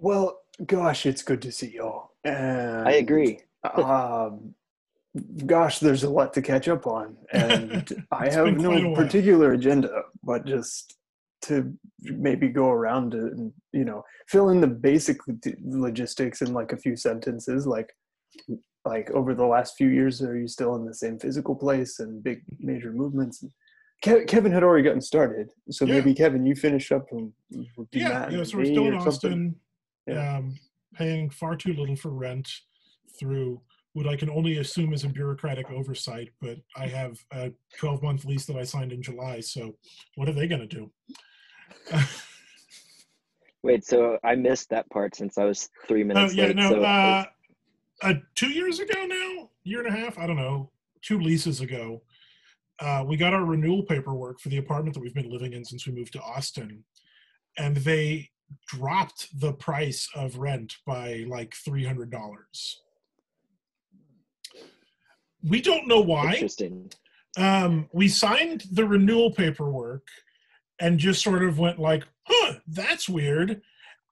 Well, gosh, it's good to see y'all. And, I agree. um, gosh, there's a lot to catch up on, and I have been quite a no particular agenda, but just to maybe go around and you know fill in the basic logistics in like a few sentences, like like over the last few years, are you still in the same physical place and big major movements? Ke- Kevin had already gotten started, so Yeah. maybe Kevin, you finish up and Yeah, that. yeah. So we're still in or something. Yeah. um, paying far too little for rent through what I can only assume is a bureaucratic oversight. But I have a 12 month lease that I signed in July. So what are they going to do? Wait, so I missed that part since I was three minutes yeah, late. no. so uh, uh, two years ago now, year and a half, I don't know, two leases ago, uh, we got our renewal paperwork for the apartment that we've been living in since we moved to Austin, and they dropped the price of rent by like three hundred dollars. We don't know why. interesting. Um, we signed the renewal paperwork and just sort of went like, "Huh, that's weird,"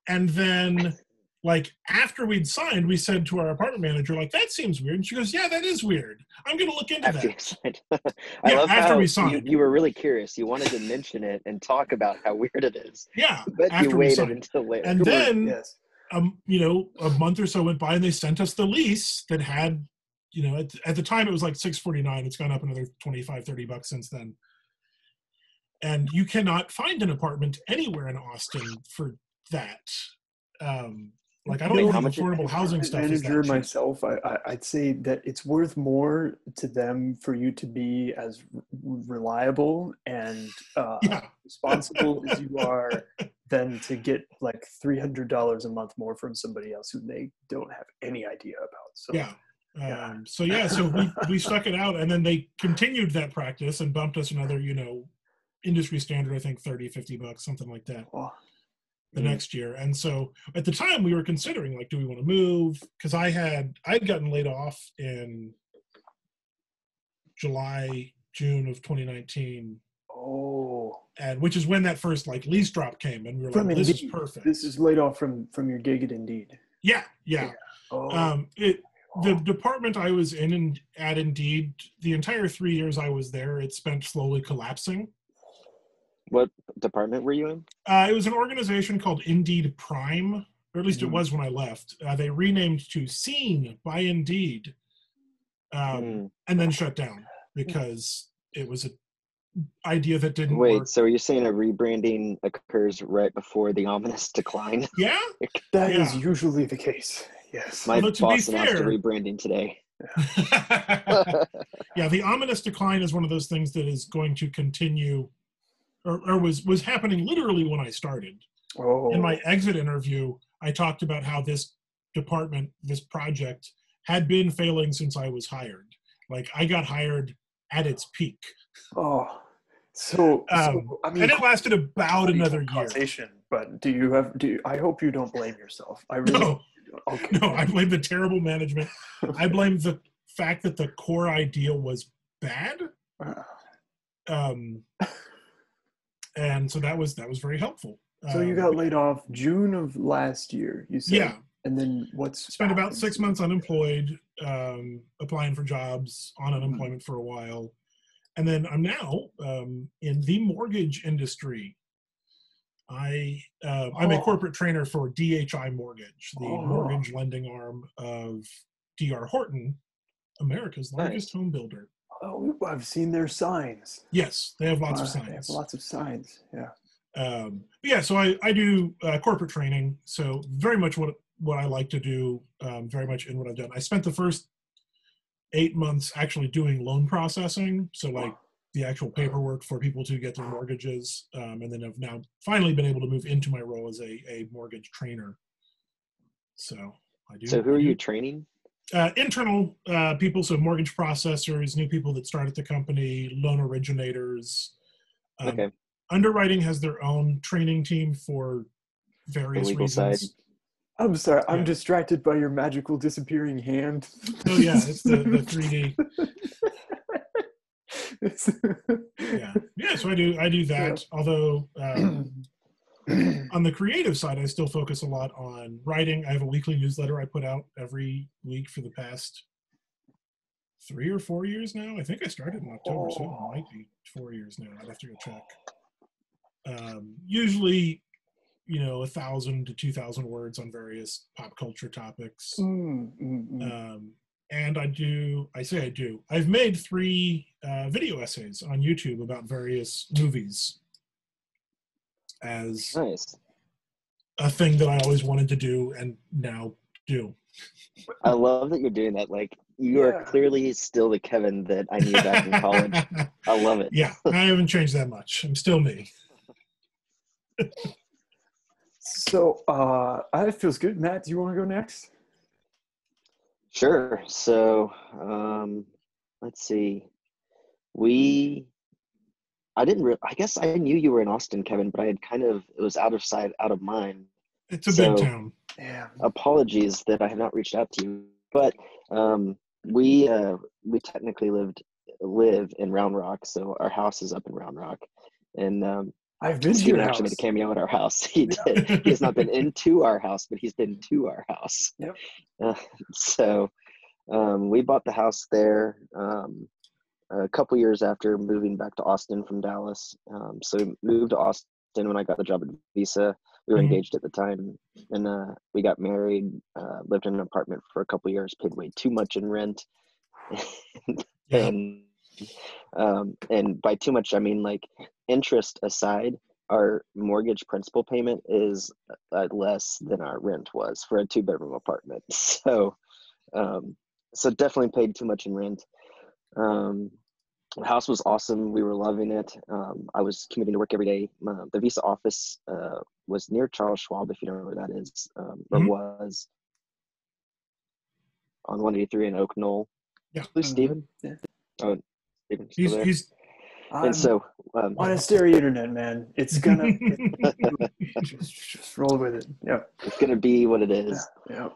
and then like after we'd signed, we said to our apartment manager, like, that seems weird. And she goes, Yeah, that is weird. I'm gonna look into After you that. I Yeah, love after how we you, signed. you were really curious. You wanted to mention it and talk about how weird it is, Yeah. but after you we waited until later. And then yes. um, you know, a month or so went by and they sent us the lease that had, you know, at, at the time it was like 649. It's gone up another 25, 30 bucks since then. And you cannot find an apartment anywhere in Austin for that. Um, like I don't know, how much- affordable housing stuff is manager that cheap. myself I, I i'd say that it's worth more to them for you to be as reliable and uh, Yeah. responsible as you are than to get like $300 a month more from somebody else who they don't have any idea about so Yeah. Yeah. Um, so yeah, so we, we stuck it out and then they continued that practice and bumped us another, you know, industry standard, I think 30, 50 bucks, something like that oh, the Mm. next year. And so at the time we were considering like, do we want to move? Cause I had, I'd gotten laid off in July, June of 2019. oh And which is when that first like lease drop came and we were from like, this is perfect. this is laid off from from your gig at indeed yeah. Yeah. oh, Um, it, the department I was in and at Indeed, the entire three years I was there, it spent slowly collapsing. What department were you in? Uh, it was an organization called Indeed Prime, or at least Mhm. it was when I left. Uh, they renamed to Seen by Indeed, um, Mm. and then shut down because it was an idea that didn't Wait, work. so are you're saying a rebranding occurs right before the ominous decline? Yeah, that is yeah. usually the case yes My Although, to be boss announced a fair- rebranding today. yeah. The ominous decline is one of those things that is going to continue, or, or was was happening literally when I started. oh in my exit interview, I talked about how this department, this project, had been failing since I was hired. Like I got hired at its peak, oh so, Um, so i mean and it lasted about another year. but do you have do you, i hope you don't blame yourself i really No, okay no, I blame the terrible management. I blame the fact that the core idea was bad, um, and so that was that was very helpful. so you Um, got laid off june of last year you said yeah. and then what's spent about six months unemployed, um, applying for jobs on unemployment for a while, and then I'm now um, in the mortgage industry. I uh, I'm a Oh. corporate trainer for DHI Mortgage, the Oh. mortgage lending arm of DR Horton, America's largest Nice. home builder. Oh i've seen their signs Yes, they have lots of Uh, they have signs. lots of signs yeah um, yeah, so I, I do uh, corporate training. So very much what what I like to do, um, very much in what I've done. I spent the first eight months actually doing loan processing, so like the actual paperwork for people to get their mortgages, um, and then I've now finally been able to move into my role as a, a mortgage trainer. So I do. So who are you training? Uh, internal uh, people, so mortgage processors, new people that start at the company, loan originators. Um, Okay. Underwriting has their own training team for various legal side. reasons. i'm sorry i'm Yeah. distracted by your magical disappearing hand Oh yeah, it's the, the 3D. It's- Yeah, yeah. So I do I do that. Although um, on the creative side, I still focus a lot on writing. I have a weekly newsletter I put out every week for the past three or four years now. I think I started in October, so it might be four years now. I'd have to go check. Um, usually, you know, a thousand to two thousand words on various pop culture topics. Mm, mm, mm. Um, and I do, I say I do. I've made three uh, video essays on YouTube about various movies as Nice. a thing that I always wanted to do and now do. I love that you're doing that. Like you Yeah. are clearly still the Kevin that I knew back in college. I love it. yeah, I haven't changed that much. I'm still me. So uh, that feels good. Matt, do you want to go next? Sure. So, um, let's see. We, I didn't. Re- I guess I knew you were in Austin, Kevin, but I had kind of it was out of sight, out of mind. It's a So- big town. Yeah. Apologies that I have not reached out to you, but um, we uh, we technically lived live in Round Rock, so our house is up in Round Rock, and um, I've been to your actually house. made a cameo at our house. He did. he has not been into our house, but he's been to our house. Yep. Uh, so um, we bought the house there um, a couple years after moving back to Austin from Dallas. Um, so we moved to Austin when I got the job at Visa. We were Mhm. engaged at the time, and uh, we got married. Uh, lived in an apartment for a couple years. Paid way too much in rent. Yeah. and um, and by too much, I mean like interest aside, our mortgage principal payment is uh, less than our rent was for a two bedroom apartment. So, um, so definitely paid too much in rent. Um, the house was awesome. We were loving it. Um, I was commuting to work every day. Uh, the Visa office uh, was near Charles Schwab, if you know where that is, um, or Mhm. was on 183 in Oak Knoll. Yeah. Who's. Steven? Yeah. Oh, Steven's still He's there. he's I'm and so, um, monastery internet, man. It's gonna just, just roll with it. Yeah. it's gonna be what it is. Yeah.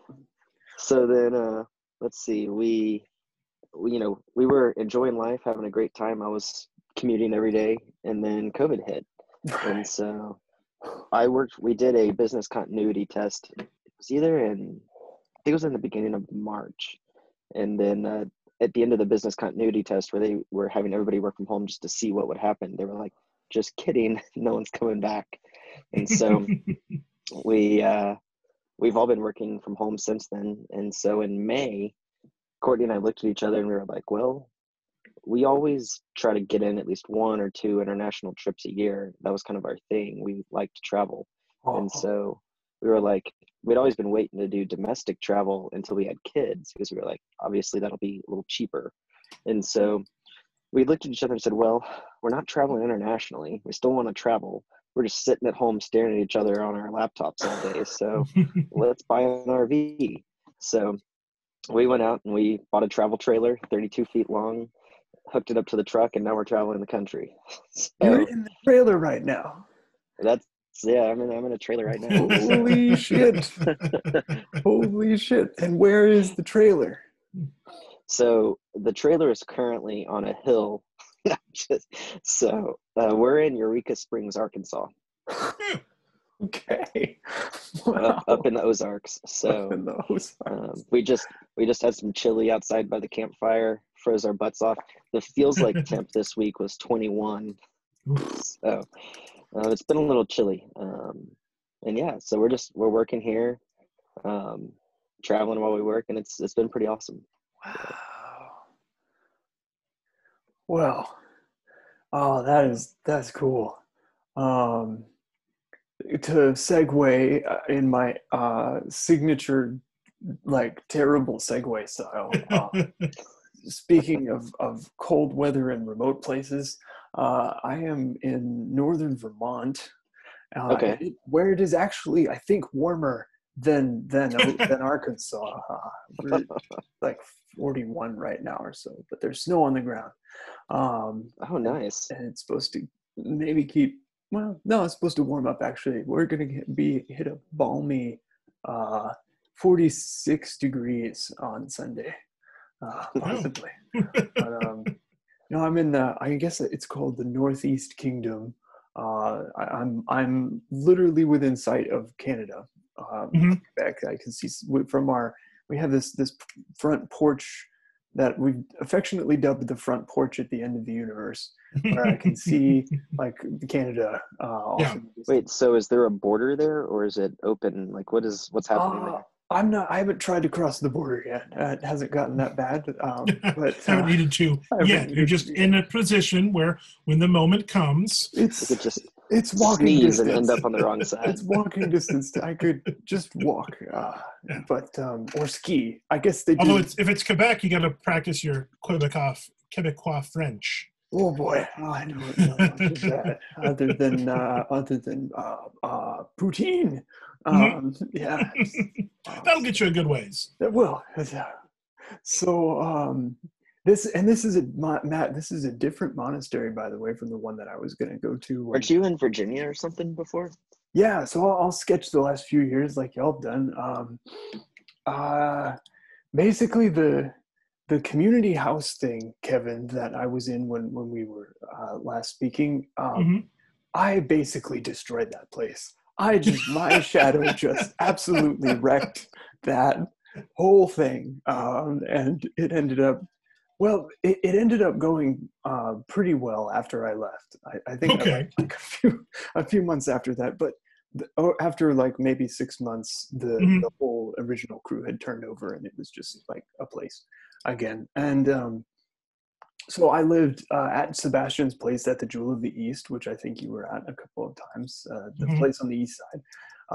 So then, uh, let's see. We, we, you know, we were enjoying life, having a great time. I was commuting every day, and then COVID hit, and so I worked. We did a business continuity test. It was either in, I think it was in the beginning of March, and then uh, at the end of the business continuity test, where they were having everybody work from home just to see what would happen, they were like, "Just kidding, no one's coming back," and so we uh, we've all been working from home since then. And so in May, Courtney and I looked at each other and we were like, well, we always try to get in at least one or two international trips a year. That was kind of our thing. We like to travel. Oh, And uh-huh. so we were like, we'd always been waiting to do domestic travel until we had kids because we were like, obviously that'll be a little cheaper. And so mm-hmm. we looked at each other and said, well, we're not traveling internationally. We still want to travel. We're just sitting at home staring at each other on our laptops all day. So let's buy an RV. So we went out and we bought a travel trailer, 32 feet long, hooked it up to the truck, and now we're traveling the country. You're in the trailer right now. that's yeah, I'm in I'm in a trailer right now. Holy shit. Holy shit. And where is the trailer? So the trailer is currently on a hill. So uh, we're in Eureka Springs, Arkansas, Okay. up, Wow. up in the Ozarks. So the Ozarks. Um, we just we just had some chili outside by the campfire, froze our butts off. The feels like temp this week was 21, so uh, it's been a little chilly. Um, and yeah, so we're just we're working here, um, traveling while we work, and it's it's been pretty awesome. Wow. Well, oh, that is that's cool. Um, to segue uh, in my uh, signature, like terrible segue style. Uh, speaking of, of cold weather and remote places, uh, I am in northern Vermont, uh, Okay. it- where it is actually, I think, warmer than than than Arkansas. Uh, we're like 41 right now or so, but there's snow on the ground, um, Oh, nice. and it's supposed to maybe keep. Well, no, it's supposed to warm up. Actually, we're gonna be hit a balmy uh, 46 degrees on Sunday, uh, possibly. but um, no, I'm in the. I guess it's called the Northeast Kingdom. Uh, I, I'm I'm literally within sight of Canada. Um, Mhm. Quebec. I can see from our we have this this front porch that we've affectionately dubbed the front porch at the end of the universe, where I can see like Canada. Uh, Yeah. in the distance. Wait, so is there a border there, or is it open? Like, what is what's happening Uh, there? I'm not. I haven't tried to cross the border yet. Uh, it hasn't gotten that bad. Um, but haven't uh, needed to haven't yet. You're just to in a position where, when the moment comes, You it's just it's walking sneeze distance. and end up on the wrong side. it's walking distance. I could just walk, uh, Yeah. but um, or ski. I guess they do. although it's, if it's Quebec, you got to practice your Quebecois Quebecois French. Oh boy, I know much of that other than uh, other than uh, uh, poutine. Mhm. Um, yeah, That'll get you a good ways. It will. Yeah. So um, this and this is a Matt. This is a different monastery, by the way, from the one that I was going to go to. when- Weren't you in Virginia or something before? Yeah. So I'll, I'll sketch the last few years, like y'all have done. Um, uh, basically, the the community house thing, Kevin, that I was in when when we were uh, last speaking. Um, Mhm. I basically destroyed that place. I just my shadow just absolutely wrecked that whole thing, um, and it ended up. Well, it, it ended up going uh, pretty well after I left. I, I think I left, like a few a few months after that, but the, oh, after like maybe six months, the Mhm. the whole original crew had turned over, and it was just like a place again. And um, so I lived uh, at Sebastian's place at the Jewel of the East, which I think you were at a couple of times. Uh, the Mhm. place on the east side.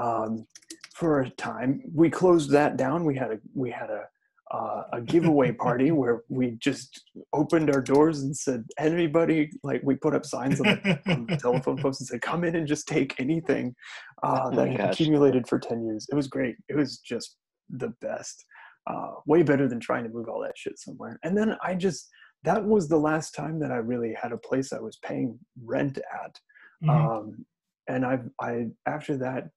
Um, for a time, we closed that down. We had a we had a uh, a giveaway party where we just opened our doors and said anybody like we put up signs on the, on the telephone post and said come in and just take anything uh, Oh that gosh. accumulated for 10 years. It was great. It was just the best uh, way better than trying to move all that shit somewhere. And then i just that was the last time that i really had a place i was paying rent at. Mhm. um, and i i after that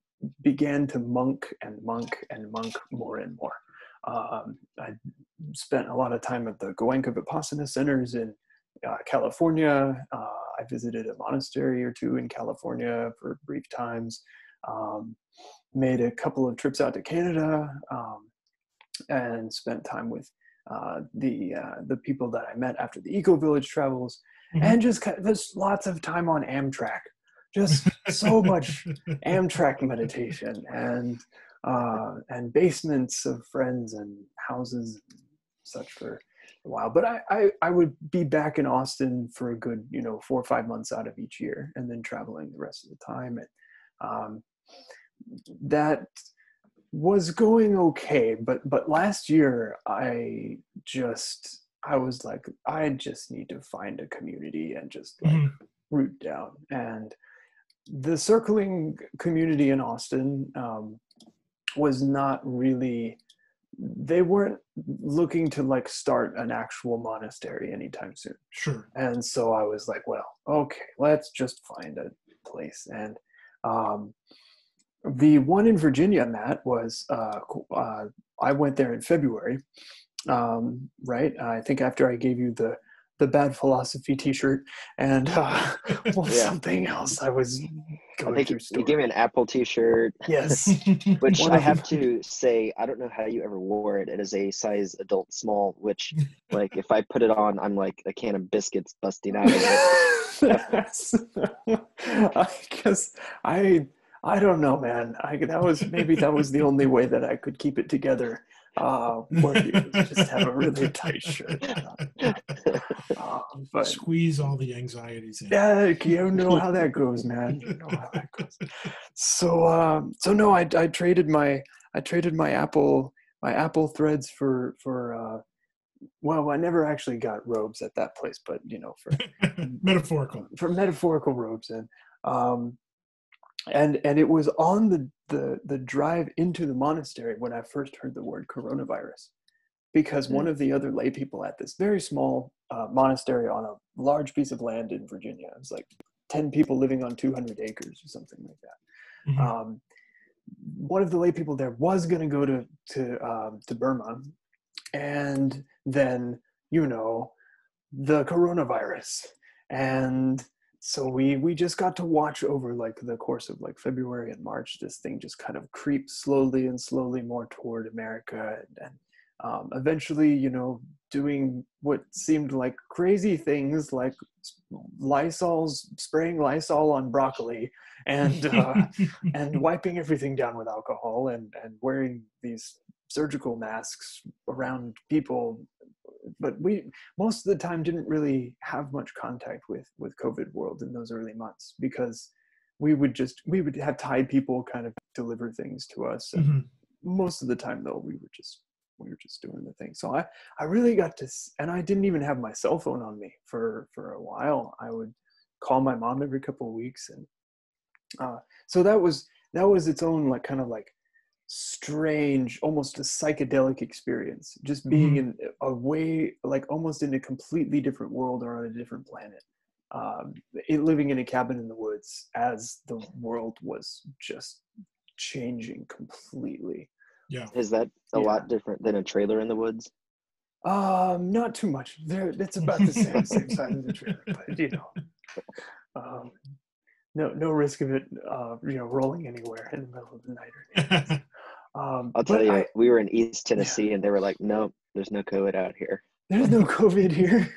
began to monk and monk and monk more and more um, i spent a lot of time at the goenka vipassana centers in uh, california. Uh, i visited a monastery or two in california for brief times. Um, made a couple of trips out to canada um, and spent time with uh, the uh, the people that i met after the eco village travels. Mhm. and just there's lots of time on amtrak. Just so much Amtrak meditation. And uh, and basements of friends and houses and such for a while. But I, I I would be back in Austin for a good you know four or five months out of each year, and then traveling the rest of the time. And um, that was going okay, but but last year I just I was like I just need to find a community and just like Mhm. root down and the circling community in austin um, was not really they weren't looking to like start an actual monastery anytime soon Sure. and so i was like well okay let's just find a place and um, the one in virginia matt was uh, uh, i went there in february um, right i think after i gave you the the bad philosophy t-shirt and uh, well, Yeah. something else i was I think you gave me an Apple T-shirt, yes which One I have to say, I don't know how you ever wore it. It is a size adult small, which, like, if I put it on, I'm like a can of biscuits busting out of it. I guess I I don't know, man. I that was maybe that was the only way that I could keep it together. Uh, where you just have a really tight shirt. Uh, but Squeeze all the anxieties in. yeah, you know how that goes, man. You know how that goes. So, um, so no, I, I traded my I traded my Apple my Apple Threads for for uh, well, I never actually got robes at that place, but you know, for Metaphorical. for metaphorical robes and um and and it was on the the the drive into the monastery when i first heard the word coronavirus because one of the other lay people at this very small uh, monastery on a large piece of land in virginia it was like 10 people living on 200 acres or something like that. Mhm. um, one of the lay people there was going to go to to um, to Burma, and then you know the coronavirus, and so we we just got to watch over like the course of like February and March. This thing just kind of creeps slowly and slowly more toward America, and, and um, eventually, you know, doing what seemed like crazy things, like Lysol's spraying Lysol on broccoli, and uh, and wiping everything down with alcohol, and and wearing these surgical masks around people but we most of the time didn't really have much contact with with covid world in those early months because we would just we would have Thai people kind of deliver things to us and Mhm. most of the time though we were just we were just doing the thing so i i really got to and i didn't even have my cell phone on me for for a while i would call my mom every couple of weeks and uh so that was that was its own like kind of like strange almost a psychedelic experience just being Mhm. in a way like almost in a completely different world or on a different planet um, it, living in a cabin in the woods as the world was just changing completely yeah. Is that a Yeah. lot different than a trailer in the woods? um not too much there it's about the same same size of the trailer but you know um, no no risk of it uh, you know rolling anywhere in the middle of the night or anything. um, I'll tell you, I- we were in East Tennessee and they were like, nope, there's no COVID out here. there's no covid here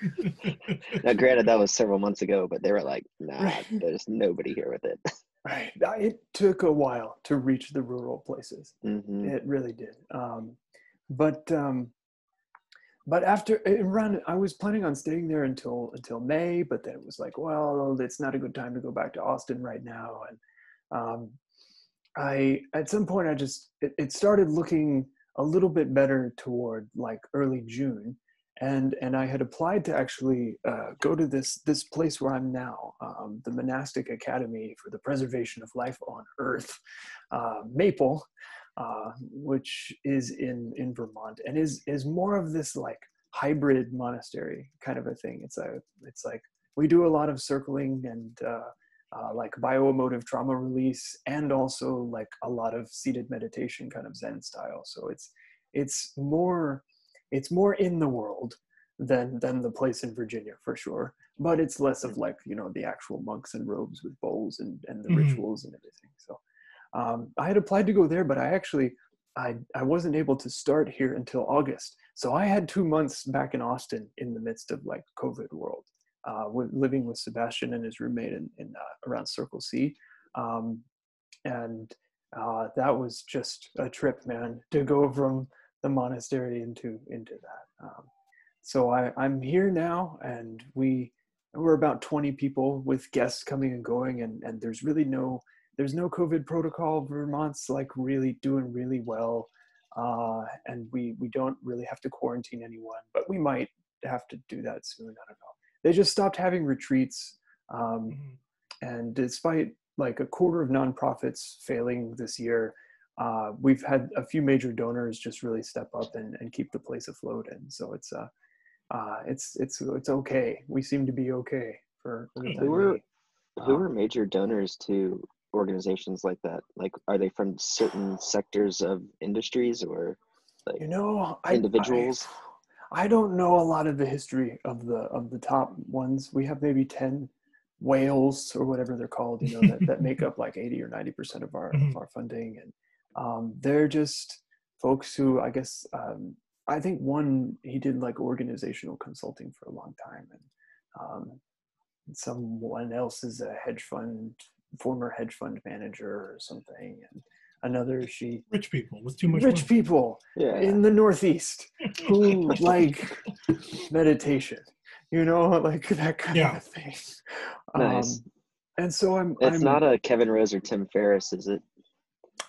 Now, granted, that was several months ago, but they were like, nah, Right. there's nobody here with it. Right. It took a while to reach the rural places. hmm It really did. Um, but um, but after around, I was planning on staying there until until May. But then it was like, well, it's not a good time to go back to Austin right now. And um, I at some point I just it, it started looking a little bit better toward like early June. And and I had applied to actually uh, go to this this place where I'm now, um, the Monastic Academy for the Preservation of Life on Earth, uh, Maple, uh, which is in in Vermont, and is is more of this like hybrid monastery kind of a thing. It's a it's like we do a lot of circling and uh, like bioemotive trauma release, and also like a lot of seated meditation kind of Zen style. So it's it's more it's more in the world than than the place in Virginia for sure. But it's less of like you know the actual monks and robes with bowls and and the Mhm. rituals and everything. So um, I had applied to go there, but I actually I I wasn't able to start here until August. So I had two months back in Austin in the midst of like COVID world, uh, with living with Sebastian and his roommate in, in uh, around Circle C, um, and uh, that was just a trip, man, to go from the monastery into into that. Um, so I, I'm here now, and we we're about 20 people with guests coming and going, and and there's really no there's no COVID protocol. Vermont's like really doing really well, uh, and we we don't really have to quarantine anyone, but we might have to do that soon. I don't know. They just stopped having retreats, um, Mhm. and despite like a quarter of nonprofits failing this year, uh, we've had a few major donors just really step up and, and keep the place afloat. And so it's uh, uh, it's it's it's okay. We seem to be okay for, for the Who were- Who Um, are major donors to organizations like that? Like, are they from certain sectors of industries or like you know individuals? I, I don't know a lot of the history of the of the top ones. We have maybe 10 whales or whatever they're called you know that, that make up like 80 or 90 percent of our of Mhm. our funding. And um, they're just folks who i guess um, i think one he did like organizational consulting for a long time. And um, someone else is a hedge fund former hedge fund manager or something. And another she Rich people with too much rich money. people Yeah. in the northeast who like meditation you know like that kind Yeah. of thing Nice. um, and so i'm It's I'm, not a Kevin Rose or Tim Ferriss, is it?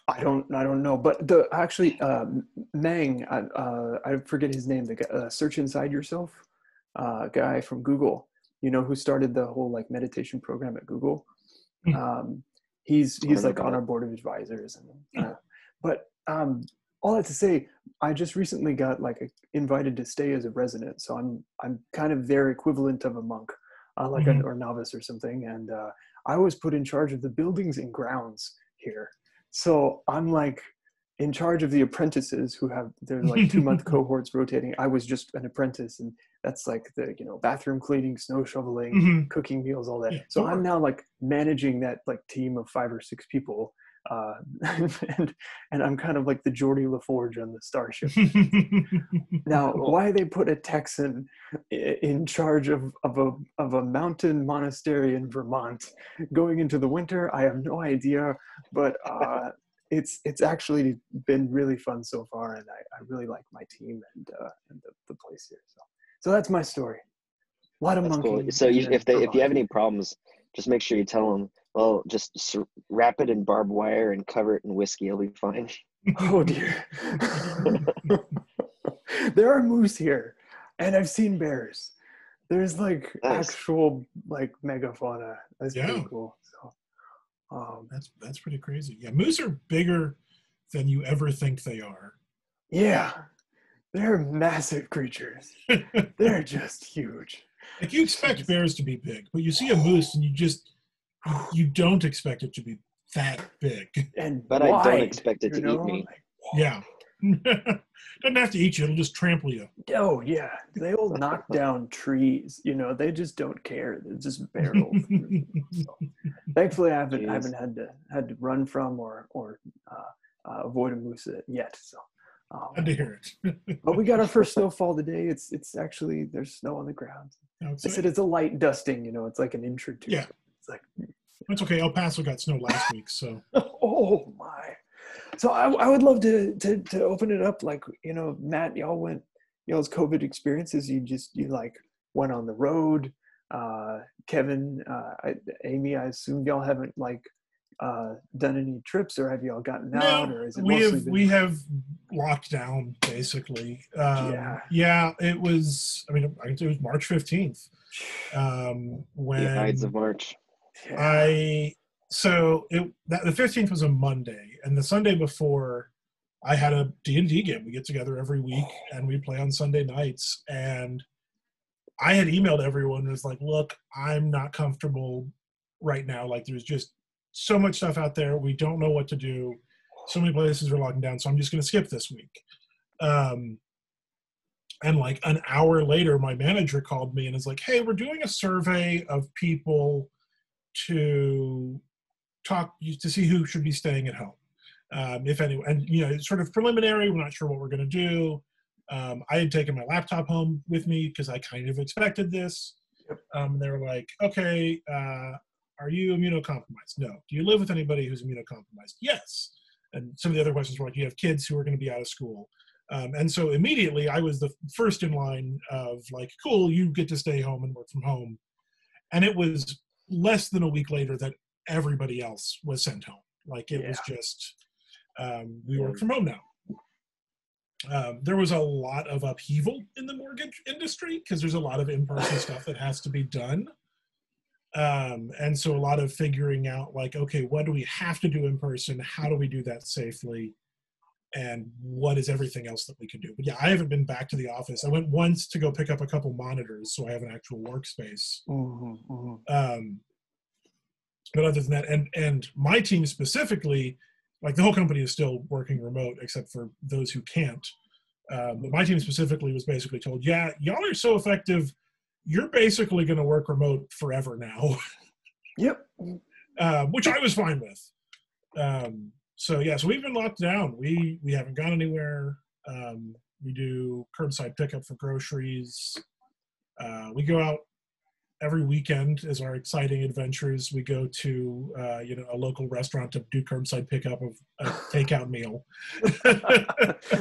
i don't i don't know but the actually um meng I, uh, I forget his name the guy, uh, search inside yourself uh, guy from google you know who started the whole like meditation program at google Hmm. um, he's he's like on our board of advisors and uh, but um all that to say i just recently got like a, invited to stay as a resident so i'm i'm kind of their equivalent of a monk uh, like an Mhm. or novice or something and uh, i was put in charge of the buildings and grounds here so i'm like in charge of the apprentices who have they're like two month cohorts rotating i was just an apprentice and that's like the you know bathroom cleaning, snow shoveling, Mhm. cooking meals, all that. Yeah, so sure. I'm now like managing that like team of five or six people, uh, and and I'm kind of like the Geordi La Forge on the starship. Now, why they put a Texan in charge of, of a of a mountain monastery in Vermont going into the winter, I have no idea. But uh, it's it's actually been really fun so far, and I, I really like my team and uh, and the, the place here. So so that's my story. A lot of That's cool. monkey. So you, if they if you have any problems, just make sure you tell them. Well, just wrap it in barbed wire and cover it in whiskey. It'll be fine. Oh dear. there are moose here, and I've seen bears. There's like Nice. actual like megafauna. That's Yeah. pretty cool. So, um, that's that's pretty crazy. Yeah, moose are bigger than you ever think they are. yeah, they're massive creatures. They're just huge. Like you expect bears to be big, but you see a moose and you just you don't expect it to be that big. And But I don't expect it you to eat me. Like, Yeah. Doesn't have to eat you, it'll just trample you. oh yeah, they'll knock down trees. You know, they just don't care. They just barrel. So, thankfully, I haven't I haven't had to had to run from or or uh, uh, avoid a moose yet. So, um, Glad to hear it. but we got our first snowfall today. It's it's actually there's snow on the ground. No, I it's, said it's a light dusting. You know, it's like an inch or two. Yeah. It's like it's okay. El Paso got snow last week, so oh my. So I, I would love to, to to open it up. Like you know, Matt, y'all went y'all's COVID experiences. You just you like went on the road. Uh, Kevin, uh, I, Amy, I assume y'all haven't like uh, done any trips, or have y'all gotten out, or is it we mostly have been- we have locked down basically. Um, Yeah. yeah, it was. I mean, I can say it was March fifteenth. Um, when The Ides of March. Yeah. I so it that the fifteenth was a Monday, and the Sunday before, I had a D and D game. We get together every week, and we play on Sunday nights. And I had emailed everyone and was like, "Look, I'm not comfortable right now. Like, there's just so much stuff out there. We don't know what to do. So many places are locking down. So I'm just going to skip this week." Um, and like an hour later, my manager called me and is like, "Hey, we're doing a survey of people." to talk to see who should be staying at home, um, if anyone. And you know, it's sort of preliminary. We're not sure what we're going to do. Um, I had taken my laptop home with me because I kind of expected this. Um, and they were like, "Okay, uh, are you immunocompromised? No. Do you live with anybody who's immunocompromised? Yes." And some of the other questions were like, "Do you have kids who are going to be out of school?" Um, and so immediately, I was the first in line of like, "Cool, you get to stay home and work from home." And it was less than a week later that everybody else was sent home. Like it was just um, we work from home now. Um, there was a lot of upheaval in the mortgage industry because there's a lot of in-person stuff that has to be done. Um, and so a lot of figuring out like, okay, what do we have to do in person? How do we do that safely? And what is everything else that we can do? But yeah, I haven't been back to the office. I went once to go pick up a couple monitors so I have an actual workspace. Mhm, mhm. Um, but other than that, and and my team specifically, like the whole company is still working remote except for those who can't. Um, but my team specifically was basically told, yeah, y'all are so effective, you're basically going to work remote forever now, Yep. uh, which I was fine with. Um, so yeah, so we've been locked down. We we haven't gone anywhere. Um, we do curbside pickup for groceries. Uh, we go out every weekend as our exciting adventures. We go to uh, you know a local restaurant to do curbside pickup of a takeout meal.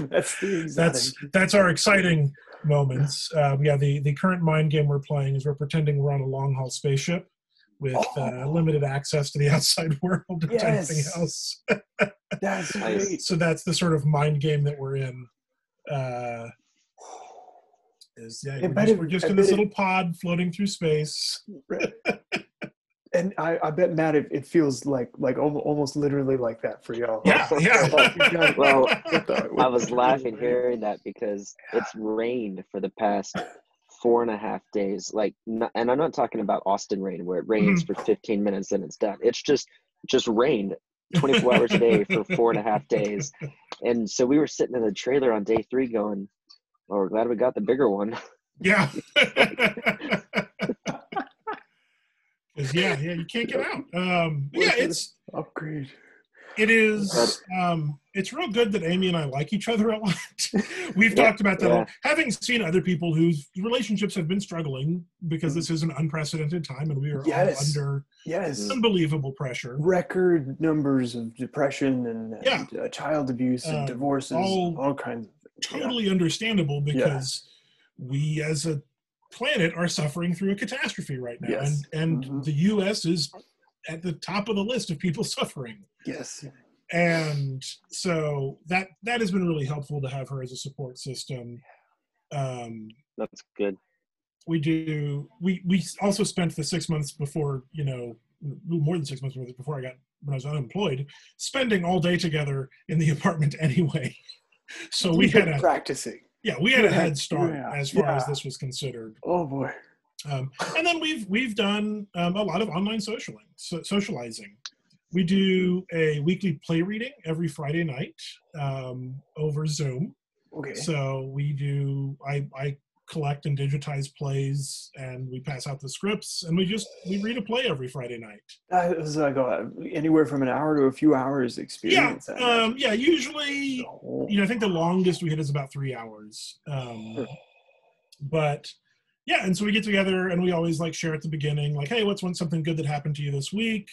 that's that's that's our exciting moments. Um, yeah, the the current mind game we're playing is we're pretending we're on a long haul spaceship with uh, Oh. limited access to the outside world and anything Yes. else. that's great. So that's the sort of mind game that we're in. Uh, is yeah, I we're just, it- we're just in this it- little pod floating through space. And I, I bet Matt, it, it feels like like almost, almost literally like that for y'all. Yeah, yeah. Well, the- I was laughing hearing that because it's rained for the past four and a half days. Like, and I'm not talking about Austin rain where it rains mm-hmm. for 15 minutes and it's done. It's just just rained 24 hours a day for four and a half days. And so we were sitting in the trailer on day three going, "Oh, we're glad we got the bigger one." Yeah. 'Cause, yeah, yeah, you can't get out. Um, yeah, it's Upgrade. it is um, it's real good that Amy and I like each other a lot. We've Yeah, talked about that. yeah. Having seen other people whose relationships have been struggling because this is an unprecedented time and we are Yes. all under Yes. unbelievable pressure. Record numbers of depression and, and Yeah. uh, child abuse and Um, divorces, all- all, kinds of things. Yeah. Totally understandable because we as a planet are suffering through a catastrophe right now. Yes. And and Mhm. the US is at the top of the list of people suffering. Yes. and so that that has been really helpful to have her as a support system um That's good. we do we we also spent the six months before you know more than six months before i got when i was unemployed spending all day together in the apartment anyway so we had a practicing. yeah we had a head start yeah, as far as this was considered Oh boy. um, and then we've we've done um, a lot of online socialing, so, socializing. We do a weekly play reading every Friday night um, over Zoom. Okay. So we do. I, I collect and digitize plays, and we pass out the scripts, and we just we read a play every Friday night. That was like a, anywhere from an hour to a few hours Yeah, experience. Imagine. um, yeah. Usually, Oh, you know, I think the longest we hit is about three hours. Um, Sure. but yeah, and so we get together and we always like share at the beginning, like, hey, what's one something good that happened to you this week?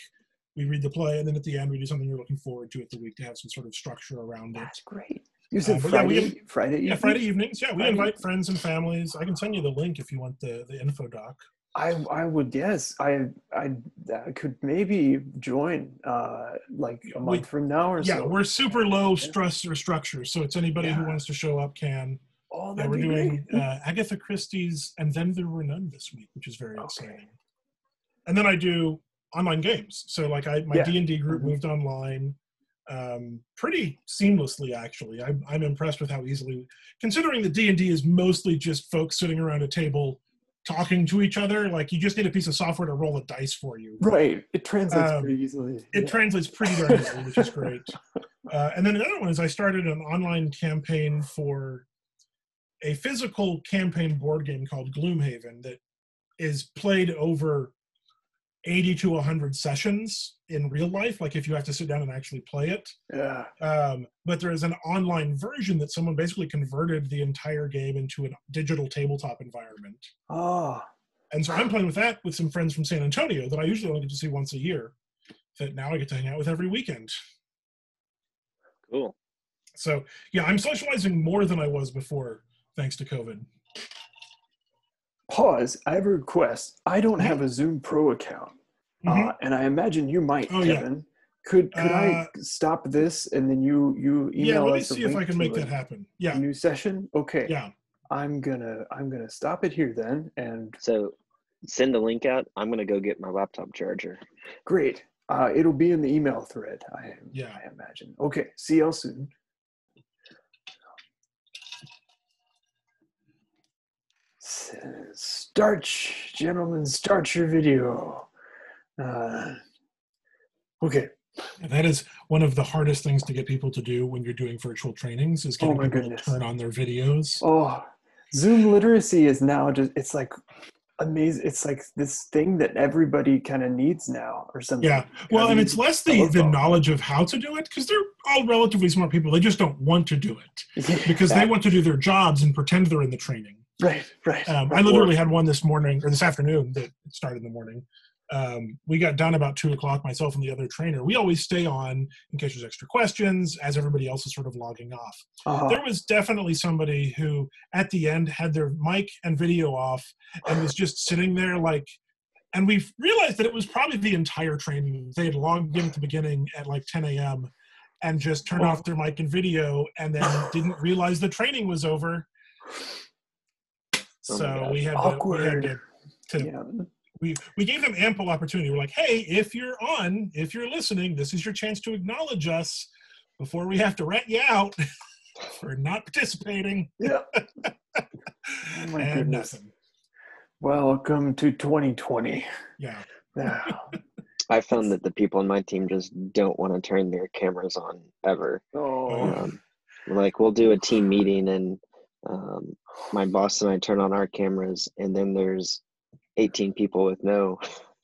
We read the play, and then at the end we do something you're looking forward to at the week to have some sort of structure around it. That's great. You said Uh, but yeah, we Friday, Friday Yeah. Friday evenings. Yeah, we Friday invite friends and families. I can send you the link if you want the the info doc. I I would yes I I, I could maybe join uh like a We- month from now or Yeah, so. we're super low stress or structure, so it's anybody who wants to show up can. oh, Yeah, we're doing uh, Agatha Christie's and then there were none this week, which is very Okay. exciting. And then I do online games. So like I my D and D group Mhm. moved online um, pretty seamlessly. Actually, I'm I'm impressed with how easily, considering the D and D is mostly just folks sitting around a table talking to each other. Like you just need a piece of software to roll a dice for you. Right. It translates Um, pretty easily. It yeah. translates pretty darn easily, which is great. Uh, and then another one is I started an online campaign for a physical campaign board game called Gloomhaven that is played over 80 to 100 sessions in real life, like if you have to sit down and actually play it. yeah. Um, but there is an online version that someone basically converted the entire game into a digital tabletop environment. Oh, And so I'm playing with that with some friends from San Antonio that I usually only get to see once a year, that now I get to hang out with every weekend. Cool. So yeah, I'm socializing more than I was before, thanks to COVID. Pause. I have a request. I don't have a Zoom Pro account, Mhm. uh, and I imagine you might, Oh, yeah. Kevin. Could could I Uh, stop this and then you you email yeah, let me us see if I can make that happen. Yeah, new session? Okay. yeah. I'm gonna I'm gonna stop it here then. And So send the link out. I'm gonna go get my laptop charger. great. Uh, it'll be in the email thread. I Yeah. I imagine. Okay. See you all soon. S- Start, gentlemen. Start your video. Uh, okay. That is one of the hardest things to get people to do when you're doing virtual trainings is getting Oh my people goodness. to turn on their videos. Oh, Zoom literacy is now just, it's like amazing. It's like this thing that everybody kind of needs now or something. Yeah. Well, and it's less the, the knowledge of how to do it because they're all relatively smart people. They just don't want to do it Yeah, because they want to do their jobs and pretend they're in the training. Right, right. Um, I Or- literally had one this morning or this afternoon that started in the morning. Um, we got done about two o'clock, myself and the other trainer. We always stay on in case there's extra questions as everybody else is sort of logging off. uh, There was definitely somebody who at the end had their mic and video off and was just sitting there like, and we realized that it was probably the entire training. They had logged in at the beginning at like 10 a.m. and just turned off their mic and video and then didn't realize the training was over. Oh So we had to, we had to, to yeah. We we gave them ample opportunity. We're like, hey, if you're on, if you're listening, this is your chance to acknowledge us before we have to rat you out for not participating. Yeah. Oh my and goodness. nothing. Welcome to 2020. Yeah. Yeah. I found that the people on my team just don't want to turn their cameras on ever. Oh, Um, like we'll do a team meeting and Um, my boss and I turn on our cameras, and then there's 18 people with no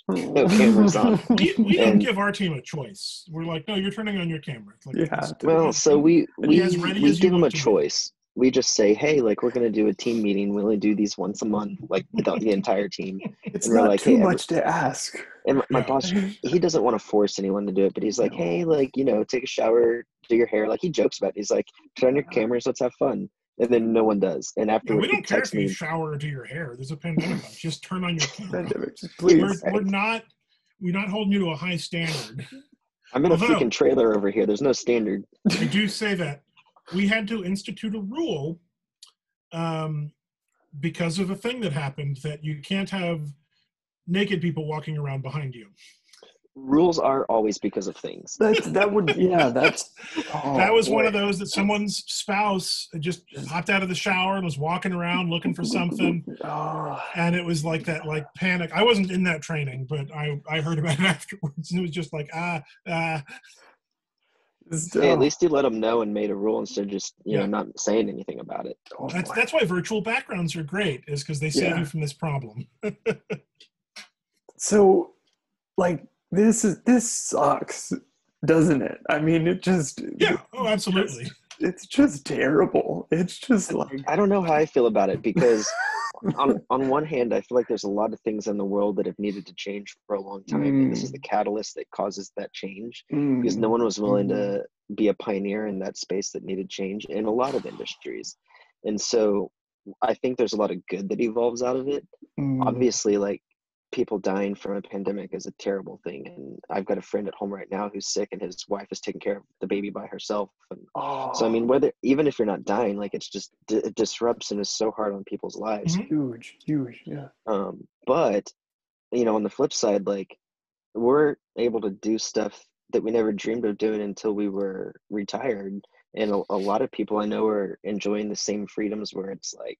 hmm. no cameras on. We, we don't give our team a choice. We're like, no, you're turning on your camera. It's like, You have to. Well, so we we, we give them a want to be. choice. We just say, hey, like we're gonna do a team meeting. We only do these once a month, like without the entire team. it's and we're not like, too hey, every- much to ask. And my, my Yeah. boss, he doesn't want to force anyone to do it, but he's like, No. hey, like you know, take a shower, do your hair. Like he jokes about it. He's like, turn on your cameras, let's have fun. And then no one does. And Yeah, we don't care if you me. shower or do your hair. There's a pandemic. Just turn on your camera. Pandemic, just We're, please. we're not we're not holding you to a high standard. I'm in a freaking trailer over here. There's no standard. I do say that we had to institute a rule um, because of a thing that happened that you can't have naked people walking around behind you. Rules are always because of things. That that would yeah. That's oh, that was one of those that someone's spouse just hopped out of the shower and was walking around looking for something Oh, and it was like that like panic i wasn't in that training but i i heard about it afterwards and it was just like ah ah it's- Hey, at oh, least he let them know and made a rule instead of just you Yeah. know not saying anything about it. oh, that's that's why virtual backgrounds are great is because they save Yeah. you from this problem so like this is this sucks, doesn't it? I mean, it just yeah oh absolutely It's just terrible. It's just like I don't know how I feel about it because on on one hand, I feel like there's a lot of things in the world that have needed to change for a long time, and this is the catalyst that causes that change mm, because no one was willing to be a pioneer in that space that needed change in a lot of industries, and so I think there's a lot of good that evolves out of it. mm, Obviously, like people dying from a pandemic is a terrible thing, and I've got a friend at home right now who's sick, and his wife is taking care of the baby by herself, and oh, so I mean, whether even if you're not dying, like it's just d- it disrupts and is so hard on people's lives. Mhm. huge, huge, yeah. Um, but you know, on the flip side, like we're able to do stuff that we never dreamed of doing until we were retired, and a, a lot of people I know are enjoying the same freedoms where it's like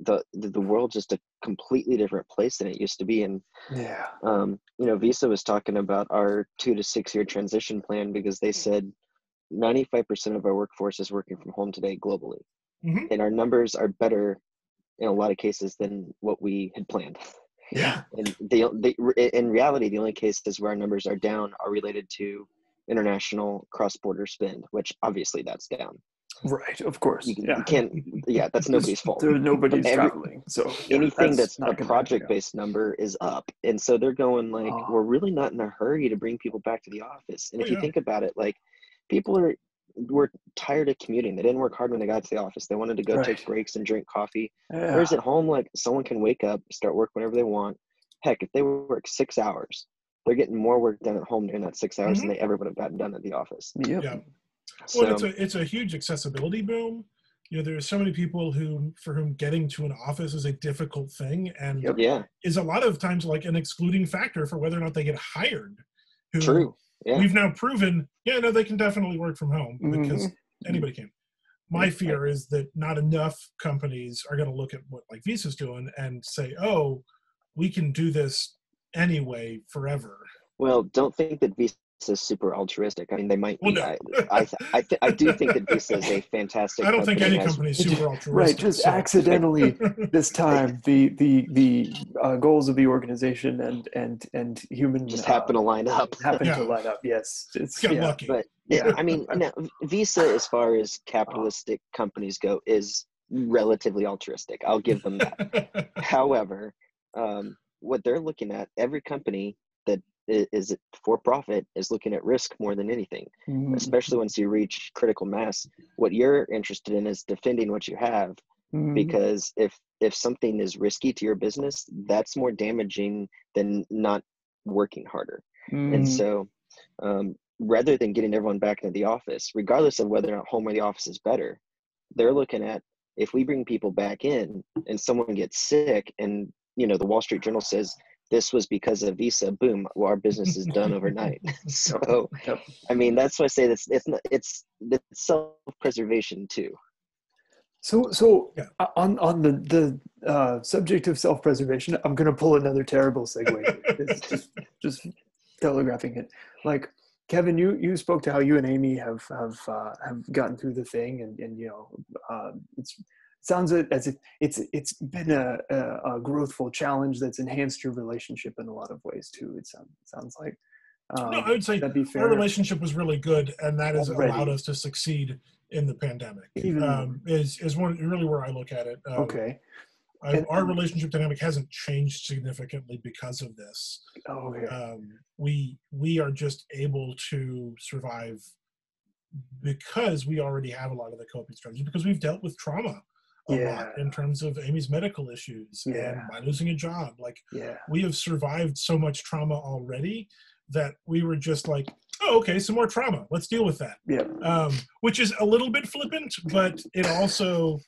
the the, world's just a completely different place than it used to be, and Yeah. um, you know, Visa was talking about our two to six year transition plan because they said 95% of our workforce is working from home today globally. Mhm. And our numbers are better in a lot of cases than what we had planned. yeah And the, the, in reality, the only cases where our numbers are down are related to international cross border spend, which obviously that's down. Right, of course. You, can, yeah. you can't, yeah, that's nobody's fault. There, nobody's Every- traveling, so yeah, anything that's, not a gonna- project based number is up and so they're going like Oh. we're really not in a hurry to bring people back to the office and Oh, if you think about it like people are were tired of commuting they didn't work hard when they got to the office they wanted to go Right. take breaks and drink coffee Yeah. whereas at home like someone can wake up start work whenever they want heck if they work six hours they're getting more work done at home during that six hours than mm-hmm. they ever would have gotten done at the office Yep. yeah so well it's a it's a huge accessibility boom. You know there's so many people who for whom getting to an office is a difficult thing and Yep. yeah. is a lot of times like an excluding factor for whether or not they get hired who true. Yeah. we've now proven yeah no they can definitely work from home because Mhm. anybody can. My fear is that not enough companies are going to look at what like visa's doing and say oh we can do this anyway forever. Well, don't think that Visa is super altruistic. I mean, they might Well, be. no. I, I, th- I, th- I do think that Visa is a fantastic. i don't think any company is super altruistic Right, just so- accidentally this time the the the uh, goals of the organization and and and human just uh, happen to line up. happen Yeah. to line up. Yes, it's Got yeah. lucky But Yeah. I mean, now, Visa, as far as capitalistic companies go, is relatively altruistic. I'll give them that. However, um, what they're looking at, every company that is it for profit is looking at risk more than anything. Mm, Especially once you reach critical mass, what you're interested in is defending what you have mm, because if if something is risky to your business that's more damaging than not working harder. And mm, so um, rather than getting everyone back into the office regardless of whether or not home or the office is better they're looking at if we bring people back in and someone gets sick and you know the wall street journal says this was because of visa boom well, our business is done overnight so i mean that's why i say that's it's not it's it's self-preservation too So, so Yeah. uh, on on the the uh, subject of self preservation, I'm gonna pull another terrible segue. it's just just telegraphing it. Like Kevin, you you spoke to how you and Amy have have uh, have gotten through the thing, and and you know uh, it's sounds as if it's it's been a, a, a growthful challenge that's enhanced your relationship in a lot of ways too. It sounds sounds like. Um, no, I would say that'd be fair. our relationship was really good, and that has Already. allowed us to succeed in the pandemic. Even, um, is is one really where I look at it. Um, okay. I, our relationship dynamic hasn't changed significantly because of this. Oh yeah. Um, we we are just able to survive because we already have a lot of the coping strategies because we've dealt with trauma yeah. lot in terms of Amy's medical issues yeah. and by losing a job. Like yeah. we have survived so much trauma already that we were just like, oh, okay, some more trauma. Let's deal with that. Yeah. Um, which is a little bit flippant, but it also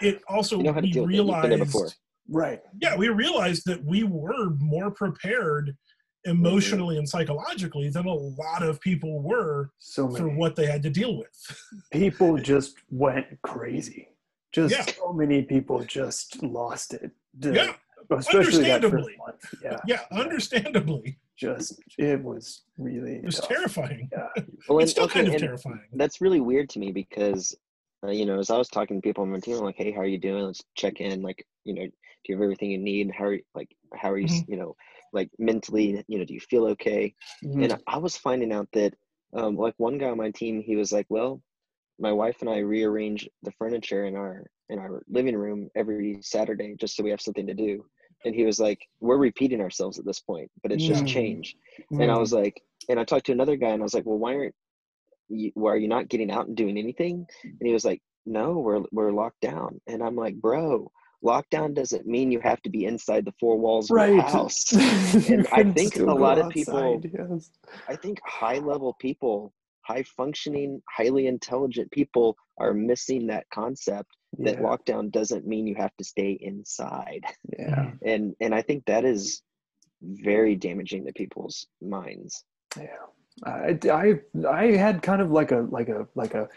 it also you know we realized right. Yeah, we realized that we were more prepared emotionally mm-hmm. and psychologically than a lot of people were so for what they had to deal with. people just went crazy. Just yeah. so many people just lost it. yeah. Especially understandably. Yeah. Yeah, understandably. Just it was really it was tough. terrifying. Yeah. Well, it's still okay, kind of terrifying. That's really weird to me because uh, you know, as I was talking to people on my team, I'm like, hey, how are you doing? Let's check in. Like, you know, do you have everything you need? How are you, like, how are you, mm-hmm. you know, like mentally, you know, do you feel okay? Mm-hmm. And I was finding out that, um, like one guy on my team, he was like, well, my wife and I rearrange the furniture in our in our living room every Saturday just so we have something to do. And he was like, we're repeating ourselves at this point, but it's just mm-hmm. change. And I mm-hmm. was like, and I talked to another guy and I was like, well, why aren't you, why are you not getting out and doing anything? And he was like, no, we're, we're locked down. And I'm like, bro, lockdown doesn't mean you have to be inside the four walls of right. your house. and I think a lot of people, yes. I think high level people, high functioning, highly intelligent people are missing that concept yeah. that lockdown doesn't mean you have to stay inside. Yeah. And, and I think that is very damaging to people's minds. Yeah. I, I, I had kind of like a, like a, like a,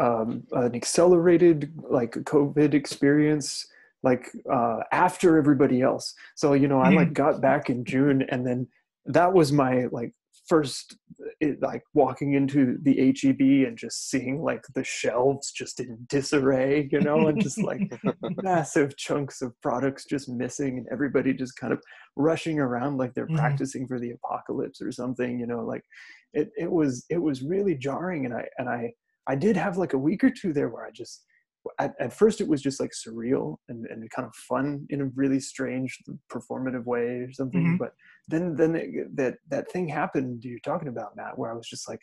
um, an accelerated like COVID experience like uh, after everybody else. So you know, I like mm-hmm. got back in June, and then that was my like first it, like walking into the HEB and just seeing like the shelves just in disarray, you know, and just like massive chunks of products just missing, and everybody just kind of rushing around like they're mm-hmm. practicing for the apocalypse or something, you know, like it it was it was really jarring, and I and I I did have like a week or two there where I just at, at first it was just like surreal and, and kind of fun in a really strange performative way or something mm-hmm. but then then it, that that thing happened you're talking about matt where i was just like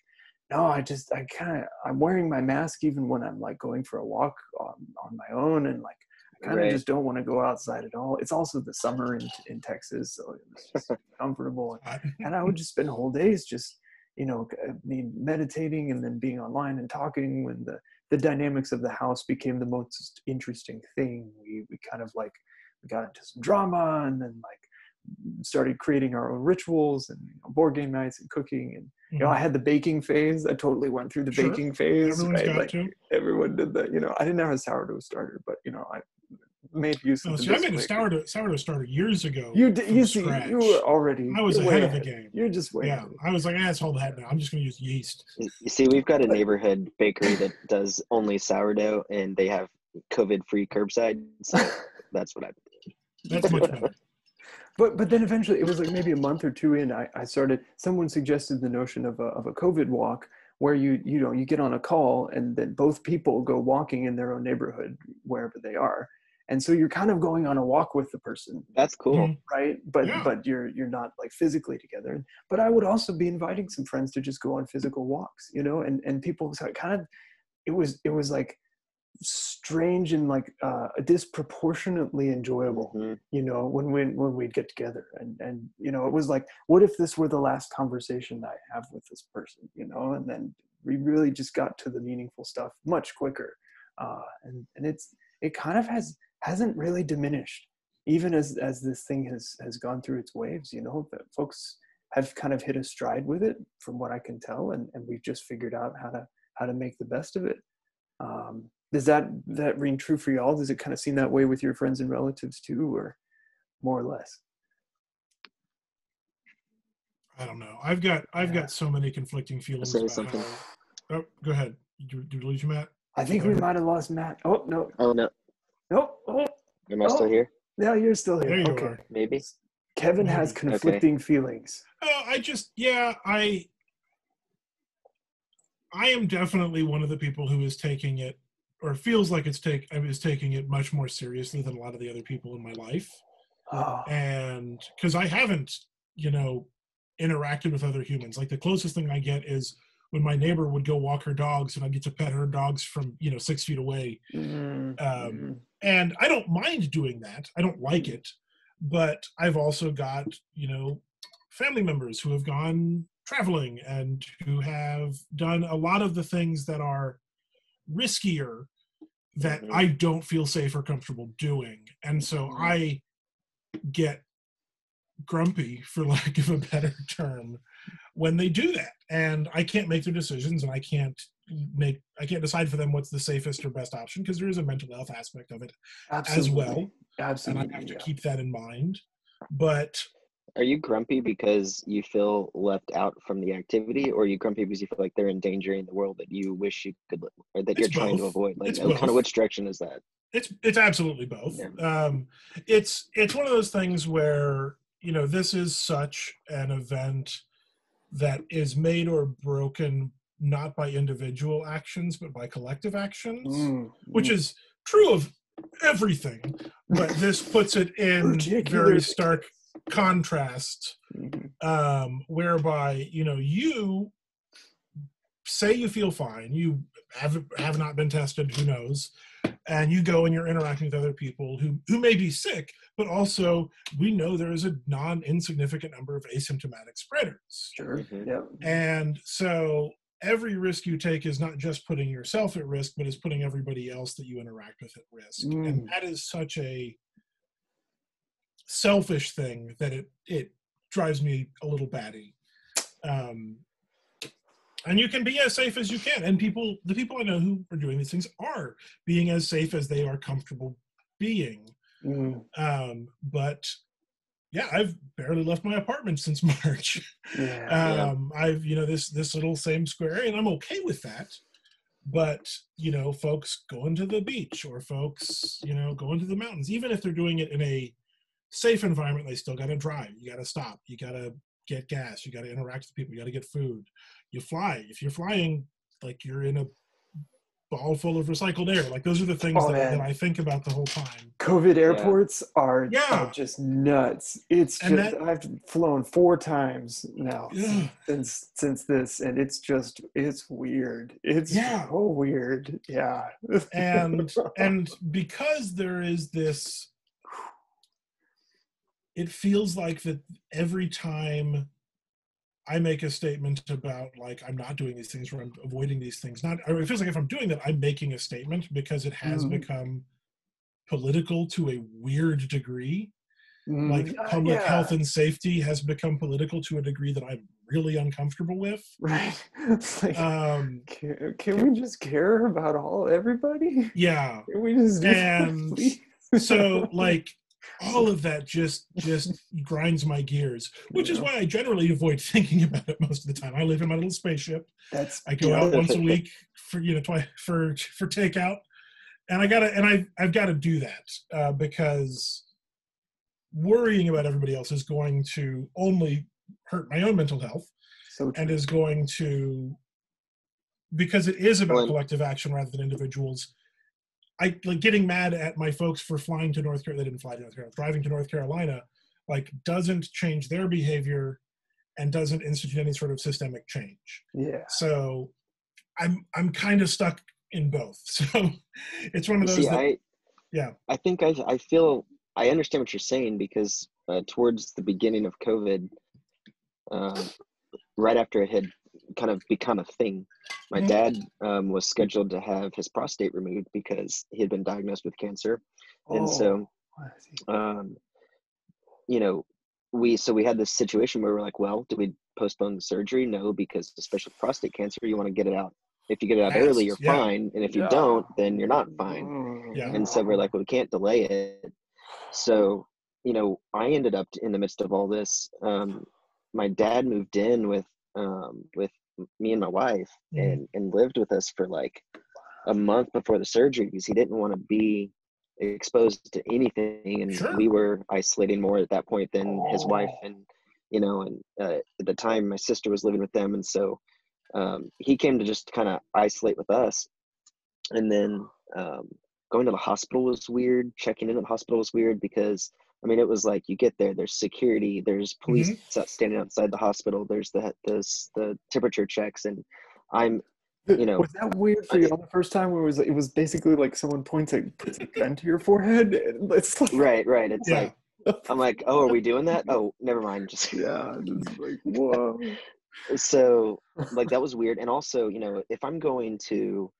no i just i kind of i'm wearing my mask even when i'm like going for a walk on, on my own and like i kind of right. just don't want to go outside at all it's also the summer in, in texas so it's just comfortable and i would just spend whole days just you know, I mean, meditating and then being online and talking when the the dynamics of the house became the most interesting thing. We, we kind of like we got into some drama and then like started creating our own rituals and you know, board game nights and cooking and you know I mm-hmm. had the baking phase. I totally went through the sure. baking phase. Everyone's right? like to. everyone did that. You know I didn't have a sourdough starter, but you know I made use of. See, I made a sourdough, sourdough starter years ago. You did. You see, scratch. you were already. I was ahead of the game. You're just waiting. Yeah, I was like, asshole that now. I'm just going to use yeast. You see, we've got a neighborhood bakery that does only sourdough, and they have COVID-free curbside. So that's what I. That's much better. But but then eventually, it was like maybe a month or two in. I, I started. Someone suggested the notion of a of a COVID walk where you you know you get on a call and then both people go walking in their own neighborhood wherever they are and so you're kind of going on a walk with the person that's cool. Mm-hmm. right? But yeah. but you're you're not like physically together. But i would also be inviting some friends to just go on physical walks you know? And and people so kind of it was it was like strange and like uh disproportionately enjoyable mm-hmm. you know when we when we'd get together. And and you know it was like what if this were the last conversation i have with this person you know? And then we really just got to the meaningful stuff much quicker. Uh and and it's it kind of has hasn't really diminished even as as this thing has has gone through its waves you know that folks have kind of hit a stride with it from what i can tell and, and we've just figured out how to how to make the best of it. Um, does that that ring true for y'all? Does it kind of seem that way with your friends and relatives too or more or less? I don't know. I've got i've yeah. got so many conflicting feelings say something how, oh go ahead. Did you, did you lose you matt I think we might have lost Matt. Oh no, Oh no, no, oh, am I still Oh. here? no, you're still here. There you okay. are. Maybe. Kevin has mm-hmm. Okay. conflicting feelings. Oh, I just yeah, I I am definitely one of the people who is taking it or feels like it's take I was taking it much more seriously than a lot of the other people in my life. Oh, And cuz I haven't, you know, interacted with other humans. Like the closest thing I get is when my neighbor would go walk her dogs and I get to pet her dogs from, you know, 6 feet away mm, Um, mm. and I don't mind doing that. I don't like it, but I've also got you know family members who have gone traveling and who have done a lot of the things that are riskier that Mhm. I don't feel safe or comfortable doing, and so Mhm. I get grumpy, for lack of a better term, when they do that, and I can't make their decisions, and I can't make I can't decide for them what's the safest or best option because there is a mental health aspect of it Absolutely. well, and I have to yeah. keep that in mind. But Are you grumpy because you feel left out from the activity, or are you grumpy because you feel like they're endangering the world that you wish you could, li- or that you're trying to avoid? Like, It's uh, kind of which direction is that? it's it's absolutely both. Yeah. Um, it's it's one of those things where you know this is such an event that is made or broken not by individual actions but by collective actions, Mm, which mm. is true of everything. But this puts it in very stark contrast Mhm. um, whereby you know you say you feel fine, you have have not been tested, who knows, and you go and you're interacting with other people who who may be sick, but also we know there is a non insignificant number of asymptomatic spreaders, Sure. Mhm. Yep. and so every risk you take is not just putting yourself at risk, but is putting everybody else that you interact with at risk, Mm. and that is such a selfish thing that it it drives me a little batty. Um, and you can be as safe as you can. And people, the people I know who are doing these things are being as safe as they are comfortable being. Mm, Um, but yeah, I've barely left my apartment since March. yeah. Yeah. Um, I've you know this this little same square area, and I'm okay with that. But you know, folks going to the beach or folks you know going to the mountains, even if they're doing it in a safe environment, they still got to drive. You got to stop. You got to get gas. You got to interact with people. You got to get food. You fly. If you're flying, like you're in a ball full of recycled air. Like those are the things Oh, that, that I think about the whole time. COVID airports are, Yeah. are just nuts. It's And just that- I've flown four times now Yeah. since since this, and it's just it's weird. It's Yeah. so weird. Yeah. and and because there is this it feels like that every time i make a statement about like i'm not doing these things or i'm avoiding these things not or it feels like if i'm doing that i'm making a statement because it has Mhm. become political to a weird degree Mm, like uh, public yeah, health and safety has become political to a degree that i'm really uncomfortable with right. It's like, um can, can we just care about all everybody? yeah Can we just do And please? so like all of that just just grinds my gears which is why i generally avoid thinking about it most of the time. I live in my little spaceship. That's i go out once a week for you know twice for for takeout. And i gotta and i i've got to do that uh, because worrying about everybody else is going to only hurt my own mental health so and is going to because it is about collective action rather than individuals. I like getting mad at my folks for flying to North Carolina. They didn't fly to North Carolina. Driving to North Carolina, like, doesn't change their behavior and doesn't institute any sort of systemic change. yeah. So, I'm I'm kind of stuck in both. So, it's one of those. See, that, I, yeah. I think I, I feel, I understand what you're saying because uh, towards the beginning of COVID, um, right after it had kind of become a thing, my Mhm. dad um, was scheduled to have his prostate removed because he had been diagnosed with cancer. And so, Oh, I see. um, you know, we so we had this situation where we're like, well, do we postpone the surgery? No, because especially prostate cancer, you want to get it out. If you get it out early, you're yeah. fine, and if you don't, then you're not fine. Mm, Yeah. And so we're like, well, we can't delay it. So, you know, I ended up in the midst of all this. Um, my dad moved in with um, with me and my wife Mhm. and and lived with us for like a month before the surgery because he didn't want to be exposed to anything and Sure. we were isolating more at that point than his wife and you know and uh, at the time my sister was living with them and so um, he came to just kind of isolate with us and then um, going to the hospital was weird checking into the hospital was weird because i mean it was like you get there there's security there's police out- standing outside the hospital there's the the, the temperature checks and i'm you know- was that weird for you on the first time? Where it was it was basically like someone points a puts a gun to your forehead. It's like right right it's Yeah. like i'm like oh are we doing that oh never mind just yeah, like whoa. so like that was weird and also you know if i'm going to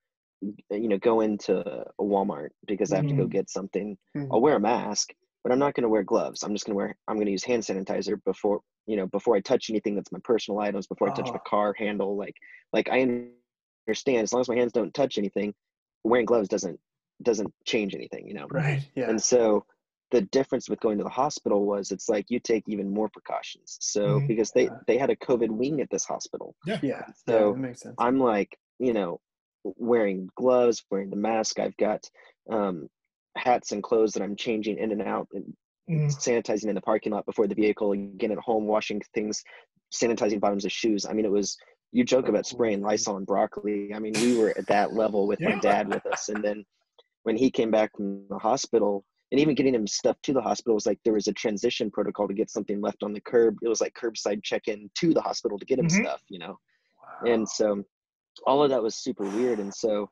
you know go into a walmart because i have to go Mhm. get something Mhm. i'll wear a mask but i'm not going to wear gloves i'm just going to wear i'm going to use hand sanitizer before you know before i touch anything that's my personal items before i touch my Oh. car handle like like i understand as long as my hands don't touch anything wearing gloves doesn't doesn't change anything you know Right. Yeah. and so the difference with going to the hospital was it's like you take even more precautions so Mhm. because they Yeah. they had a covid wing at this hospital yeah. yeah, so that makes sense. I'm like, you know, wearing gloves, wearing the mask. I've got um, hats and clothes that I'm changing in and out and Mhm. sanitizing in the parking lot before the vehicle, again at home, washing things, sanitizing bottoms of shoes. I mean, it was, you joke about spraying Lysol and broccoli. I mean, we were at that level with my dad with us. And then when he came back from the hospital, and even getting him stuff to the hospital was like there was a transition protocol to get something left on the curb. It was like curbside check in to the hospital to get him Mhm. stuff, you know Wow. and so all of that was super weird and so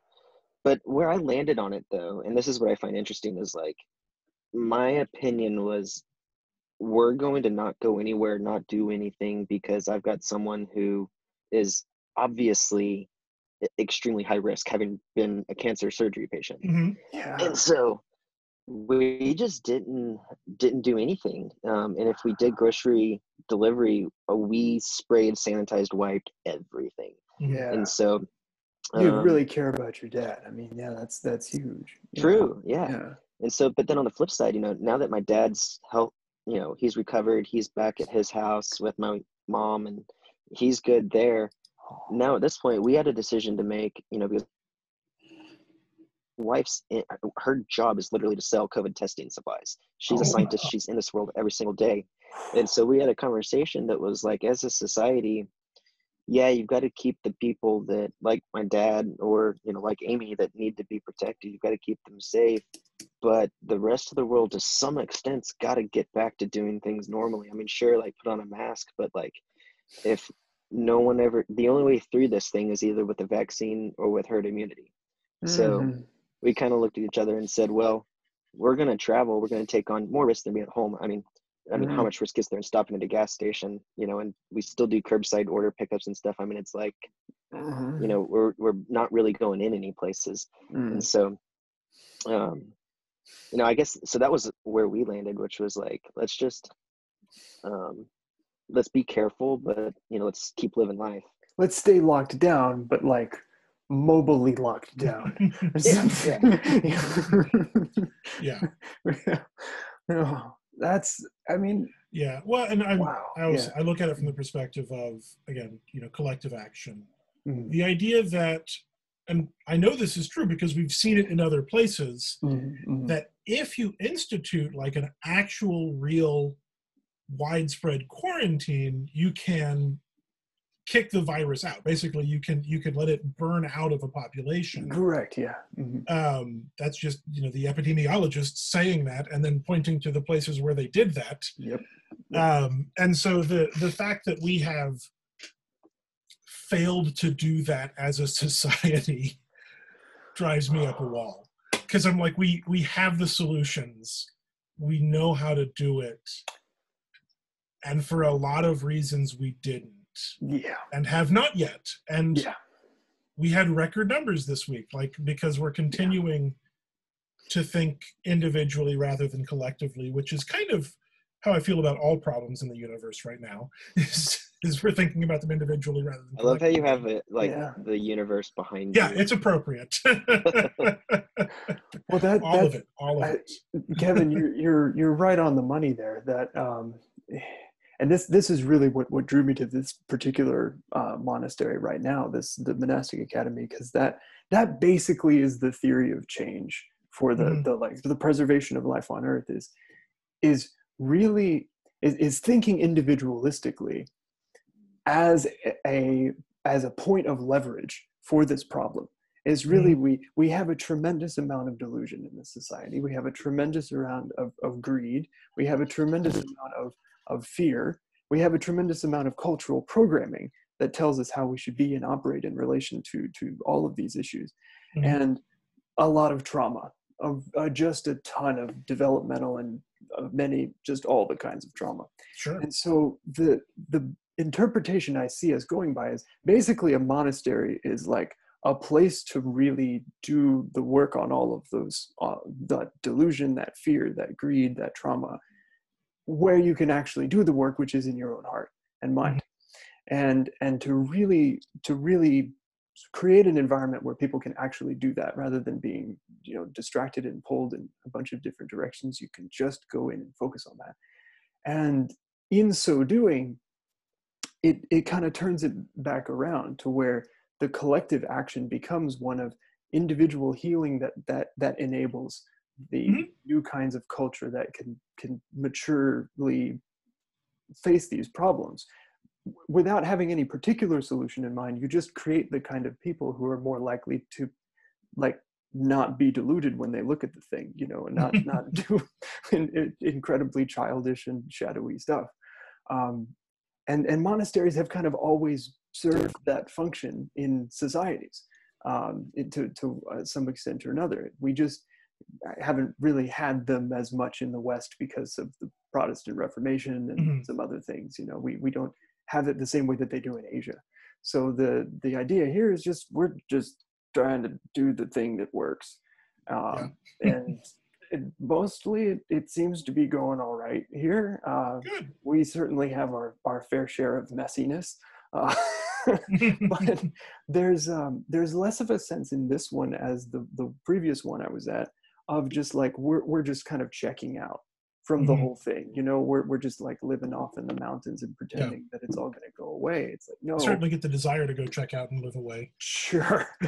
but where i landed on it though and this is what i find interesting is like my opinion was we're going to not go anywhere not do anything because i've got someone who is obviously extremely high risk having been a cancer surgery patient Mhm. yeah. and so we just didn't didn't do anything um, and if we did grocery delivery we sprayed sanitized wiped everything yeah. and so you um, really care about your dad. I mean, yeah, that's that's huge. True yeah. Yeah. and so but then on the flip side you know now that my dad's health you know he's recovered he's back at his house with my mom and he's good there now at this point we had a decision to make you know because wife's in, her job is literally to sell covid testing supplies she's a Oh, scientist wow. she's in this world every single day and so we had a conversation that was like as a society yeah you've got to keep the people that like my dad or you know like amy that need to be protected you've got to keep them safe but the rest of the world to some extent's got to get back to doing things normally. I mean sure like put on a mask but like if no one ever the only way through this thing is either with a vaccine or with herd immunity. So Mhm. we kind of looked at each other and said well we're going to travel we're going to take on more risk than being at home. I mean i mean how Mhm. much risk is there in stopping at a gas station you know and we still do curbside order pickups and stuff i mean it's like you know we're we're not really going in any places Mm. and so um you know i guess so that was where we landed which was like let's just um let's be careful but you know let's keep living life let's stay locked down, but like mobily locked down. or Yeah, something. yeah No, that's. I mean, yeah well and i wow. I, was, yeah. I look at it from the perspective of again you know collective action Mhm. the idea that and i know this is true because we've seen it in other places Mhm, mhm. that if you institute like an actual real widespread quarantine you can kick the virus out basically you can you can let it burn out of a population Correct. Yeah. Mhm. um, that's just you know the epidemiologists saying that and then pointing to the places where they did that Yep. um, and so the the fact that we have failed to do that as a society drives me up a wall because i'm like we we have the solutions we know how to do it and for a lot of reasons we didn't Yeah. and have not yet and Yeah. we had record numbers this week like because we're continuing to think individually rather than collectively which is kind of how i feel about all problems in the universe right now is, is we're thinking about them individually rather than i love how you have it like Yeah. the universe behind yeah you it's appropriate Well, that all that of it all of I- it Kevin, you're you're you're right on the money there. That um, and this this is really what what drew me to this particular uh, monastery right now, this the monastic academy, because that that basically is the theory of change for the Mhm. the like the preservation of life on earth is is really is, is thinking individualistically as a as a point of leverage for this problem. Is really we we have a tremendous amount of delusion in this society. We have a tremendous amount of, of greed. We have a tremendous amount of of fear we have a tremendous amount of cultural programming that tells us how we should be and operate in relation to to all of these issues Mhm. and a lot of trauma of uh, just a ton of developmental and uh, many just all the kinds of trauma Sure. and so the the interpretation I see as going by is basically a monastery is like a place to really do the work on all of those uh, that delusion, that fear, that greed, that trauma, where you can actually do the work which is in your own heart and mind, mm-hmm. and and to really to really create an environment where people can actually do that rather than being you know distracted and pulled in a bunch of different directions you can just go in and focus on that. And in so doing it it kind of turns it back around to where the collective action becomes one of individual healing that that that enables the Mhm. new kinds of culture that can can maturely face these problems without having any particular solution in mind you just create the kind of people who are more likely to like not be deluded when they look at the thing you know and not not do in, in- incredibly childish and shadowy stuff um, and and monasteries have kind of always served that function in societies um, it- to to uh, some extent or another. We just haven't really had them as much in the West because of the Protestant Reformation and Mhm. some other things. You know, we we don't have it the same way that they do in Asia. So the the idea here is just we're just trying to do the thing that works, um, and it, mostly it, it seems to be going all right here. Uh, we certainly have our, our fair share of messiness. Uh, but there's um, there's less of a sense in this one as the the previous one I was at of just like we're we're just kind of checking out from the Mhm. whole thing. You know, we're we're just like living off in the mountains and pretending that it's all going to go away. It's like no, Certainly get the desire to go check out and live away. sure.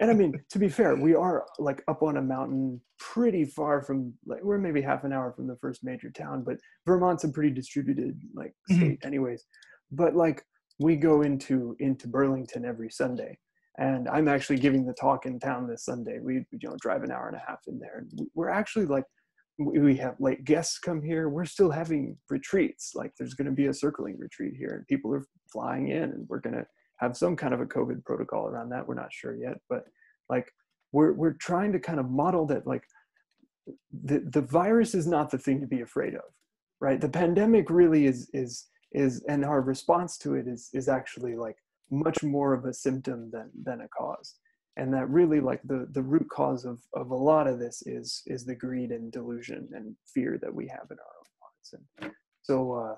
and I mean, to be fair, we are like up on a mountain pretty far from like we're maybe half an hour from the first major town, but Vermont's a pretty distributed like Mhm. state anyways. But like we go into into Burlington every Sunday. And I'm actually giving the talk in town this Sunday. We you know drive an hour and a half in there. And we- we're actually like we we have like guests come here. We're still having retreats. Like there's going to be a circling retreat here, and people are flying in, and we're going to have some kind of a COVID protocol around that. We're not sure yet, but like we're we're trying to kind of model that like the the virus is not the thing to be afraid of, right? The pandemic really is is is and our response to it is is actually like much more of a symptom than than a cause. And that really like the the root cause of of a lot of this is is the greed and delusion and fear that we have in our own hearts. And so uh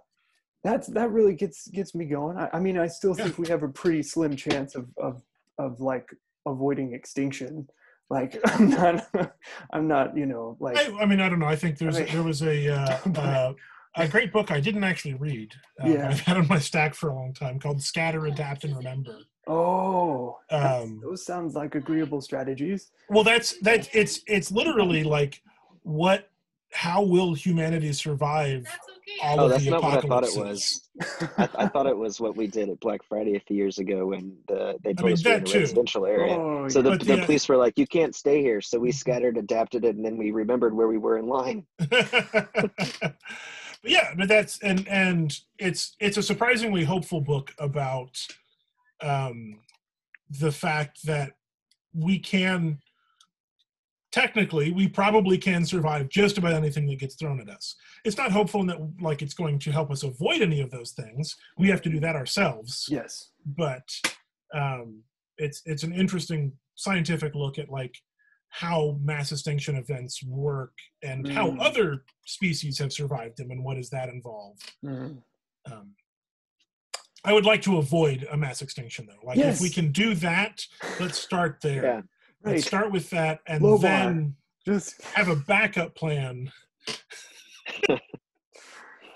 that's that really gets gets me going. I, I mean i still think we have a pretty slim chance of of of like avoiding extinction. Like i'm not i'm not you know like I, I mean, I don't know. I think there's I mean- there was a uh, uh, a great book I didn't actually read. Uh, Yeah. I've had on my stack for a long time called Scatter, Adapt, and Remember. oh Um, those sounds like agreeable strategies Well, that's that. It's it's literally like what. How will humanity survive all Oh, of that's the not what I thought it was. I, I thought it was what we did at Black Friday a few years ago when the, they told mean, us we were in a residential area. oh So the, But the the- police were like, "You can't stay here." So we scattered, adapted it, and then we remembered where we were in line. but yeah, but that's and and it's it's a surprisingly hopeful book about um, the fact that we can technically we probably can survive just about anything that gets thrown at us. It's not hopeful in that like it's going to help us avoid any of those things. We have to do that ourselves. yes But um, it's it's an interesting scientific look at like how mass extinction events work and how Mm. other species have survived them and what does that involve. Mhm. Um, I would like to avoid a mass extinction though. Like if we can do that, let's start there. Yeah. Let's start with that and Low bar. then just have a backup plan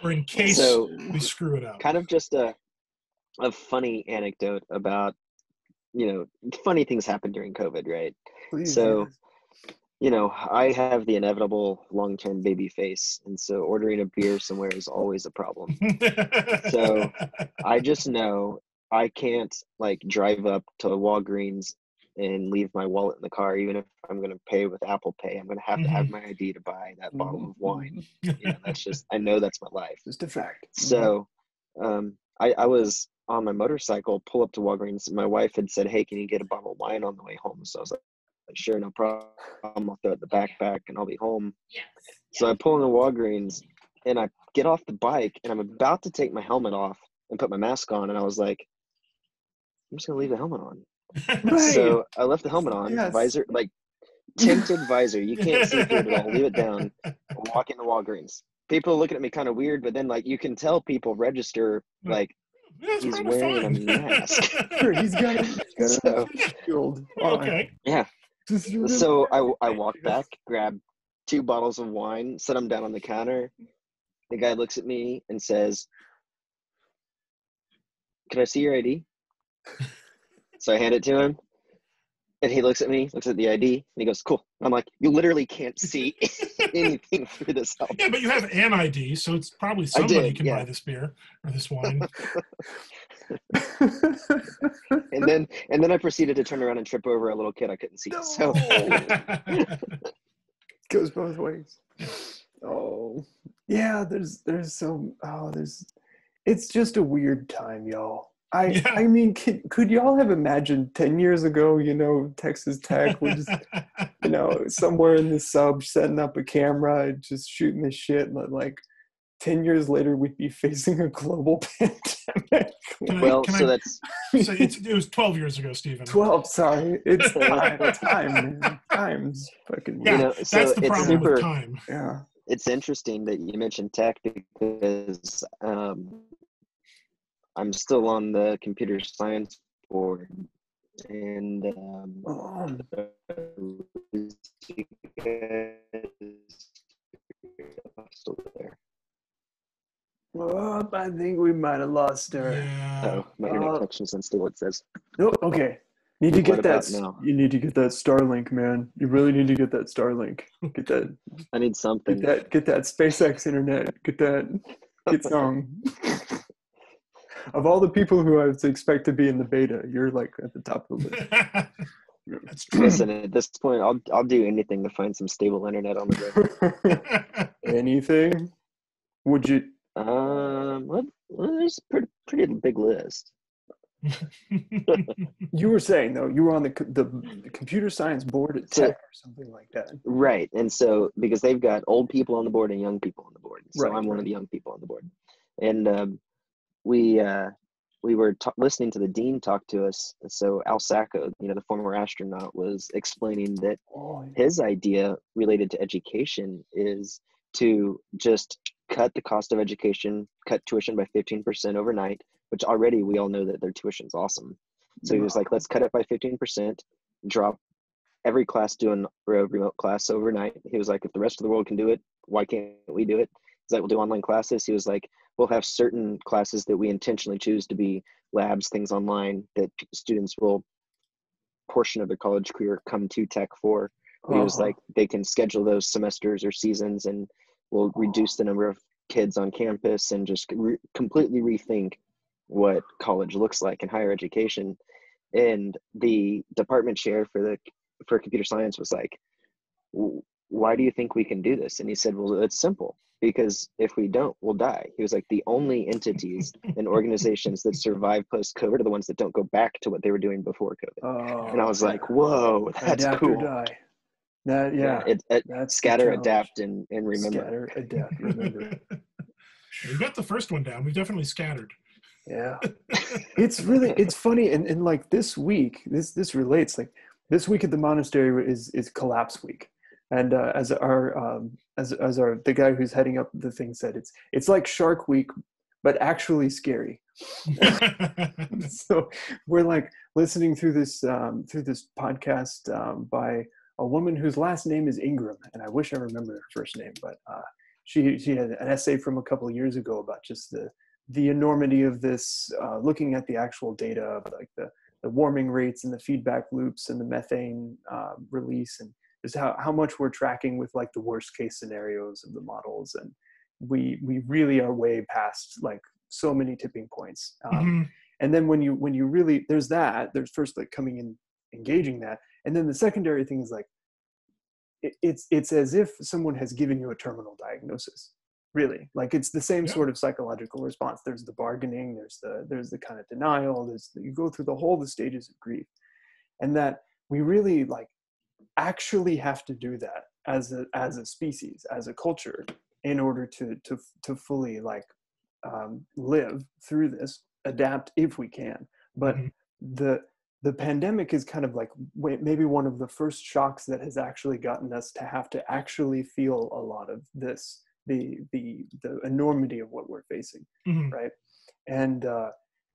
or in case So we screw it up. kind of just a a funny anecdote about you know, funny things happen during COVID, right? Please, So- yes. You know, I have the inevitable long-term baby face, and so ordering a beer somewhere is always a problem. So, I just know I can't like drive up to Walgreens and leave my wallet in the car, even if I'm going to pay with Apple Pay. I'm going to have to have mm-hmm. my ID to buy that bottle of mm-hmm. wine. You know, that's just I know that's my life. just a fact. So, mm-hmm. um, I, I was on my motorcycle, pull up to Walgreens. My wife had said, "Hey, can you get a bottle of wine on the way home?" So I was like, "Sure, no problem. I'll throw it in the backpack and I'll be home." Yes. So I pull into Walgreens and I get off the bike and I'm about to take my helmet off and put my mask on, and I was like, "I'm just gonna leave the helmet on." Right. So I left the helmet on, Yes. visor like tinted visor. You can't see through it at all. Leave it down. I walk into Walgreens. People are looking at me kind of weird, but then like you can tell people register like That's He's kinda wearing a mask. Sure, he's got a, he's got So- shield on. okay. Just really- so I I walk back, grab two bottles of wine, set them down on the counter. The guy looks at me and says, "Can I see your ID?" so I hand it to him, and he looks at me, looks at the ID, and he goes, "Cool." I'm like, "You literally can't see anything through this helmet." Yeah, but you have an ID, so it's probably somebody did, can yeah. buy this beer or this wine. And then and then I proceeded to turn around and trip over a little kid I couldn't see. So goes both ways. Oh, yeah. There's there's so oh there's. It's just a weird time, y'all. I Yeah. I mean, could, could y'all have imagined ten years ago? You know, Texas Tech was you know somewhere in the sub setting up a camera, just shooting the shit, but like. 10 years later, we'd be facing a global pandemic. Can I- well, so I- that's so it's, it was 12 years ago, Stephen. 12, sorry. It's time. time, man. Time's fucking Yeah, you know, That's so the it's problem super with time. Yeah. it's interesting that you mentioned tech because um, I'm still on the computer science board, and um, Oh, still there. Oh, I think we might have lost her. Yeah. Oh, my internet Uh, connection's unstable. It says. Oh, okay. Need to What get that. now? You need to get that Starlink, man. You really need to get that Starlink. Get that. I need something. Get something. that. Get that SpaceX internet. Get that. Get some. of all the people who I would expect to be in the beta, you're like at the top of the list. That's true. Listen, at this point, I'll I'll do anything to find some stable internet on the go. Anything? Would you? Um. Well, there's a pretty pretty big list. You were saying though, you were on the the, the computer science board at So- Tech or something like that. Right. And so because they've got old people on the board and young people on the board. So Right, I'm one of the young people on the board. And um, we uh, we were ta- listening to the dean talk to us. So Al Sacco, you know, the former astronaut, was explaining that Oh, his idea related to education is to just cut the cost of education, cut tuition by 15% overnight, which already we all know that their tuition's awesome. So he was like, let's cut it by 15%, drop every class doing a remote class overnight. He was like, if the rest of the world can do it, why can't we do it? He's like, we'll do online classes. He was like, we'll have certain classes that we intentionally choose to be labs, things online that students will portion of their college career come to tech for. He was Uh-huh. like, they can schedule those semesters or seasons and we'll reduce the number of kids on campus and just re- completely rethink what college looks like in higher education. And the department chair for the for computer science was like why do you think we can do this? And he said well it's simple because if we don't we'll die. He was like the only entities and organizations that survive post covid are the ones that don't go back to what they were doing before covid. Oh, and i was like whoa that's cool. die. That yeah. it, it, that's scatter adapt and, and remember Scatter, adapt, remember. we got the first one down. We definitely scattered. yeah. It's really it's funny and, and like this week, this this relates like this week at the monastery is is collapse week. And uh, as our um, as as our the guy who's heading up the thing said, it's it's like Shark Week, but actually scary. so we're like listening through this um, through this podcast um, by a woman whose last name is Ingram, and I wish I remember her first name, but uh, she she had an essay from a couple of years ago about just the the enormity of this, uh, looking at the actual data of like the the warming rates and the feedback loops and the methane uh, release and just how, how much we're tracking with like the worst case scenarios of the models and we we really are way past like so many tipping points um, Mhm. and then when you when you really there's that there's first like coming in engaging that and then the secondary thing is like it, it's it's as if someone has given you a terminal diagnosis really like it's the same Yeah. sort of psychological response there's the bargaining there's the there's the kind of denial there's the, you go through the whole the stages of grief and that we really like actually have to do that as a as a species as a culture in order to to to fully like um, live through this adapt if we can but Mhm. the the pandemic is kind of like maybe one of the first shocks that has actually gotten us to have to actually feel a lot of this the the the enormity of what we're facing Mhm. right and uh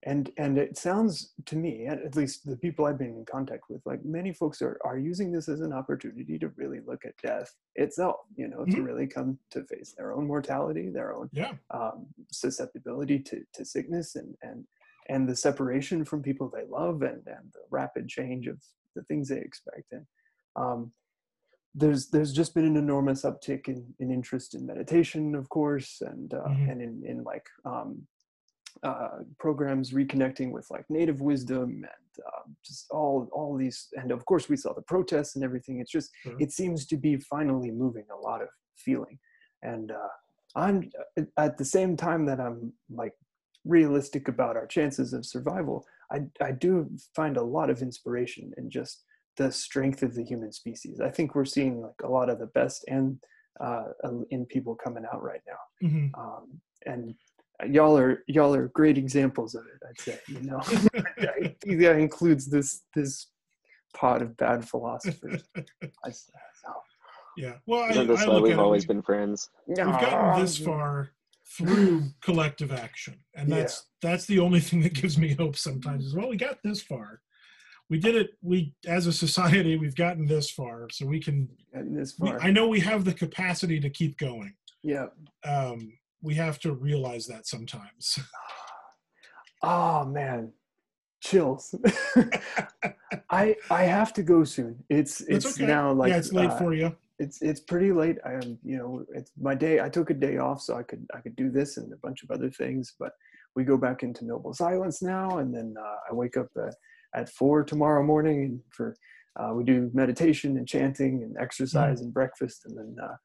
and and it sounds to me at at least the people i've been in contact with like many folks are are using this as an opportunity to really look at death itself you know to Mhm. really come to face their own mortality their own Yeah. um, susceptibility to, to sickness and, and and the separation from people they love and, and the rapid change of the things they expect and um, there's there's just been an enormous uptick in, in interest in meditation of course and uh, Mhm. and in, in like um, uh, programs reconnecting with like native wisdom and um, just all all these and of course we saw the protests and everything it's just Sure. it seems to be finally moving a lot of feeling and uh, i'm at the same time that i'm like realistic about our chances of survival i i do find a lot of inspiration in just the strength of the human species i think we're seeing like a lot of the best and uh, in people coming out right now Mhm. um, and y'all are y'all are great examples of it i'd say you know I that includes this this pot of bad philosophers I, so, Yeah. Well, I, Isn't I why look we've always been friends? we've gotten this far through collective action. And Yeah. that's that's the only thing that gives me hope sometimes is well we got this far. We did it we as a society we've gotten this far so we can this we, far. I know we have the capacity to keep going. Yeah um we have to realize that sometimes. Oh man. Chills. I i have to go soon. It's it's okay. now like yeah it's late uh, for you it's it's pretty late. I am, you know, it's my day. I took a day off so I could I could do this and a bunch of other things. But we go back into noble silence now, and then uh, I wake up at, at four tomorrow morning and for uh, we do meditation and chanting and exercise and breakfast, and then uh,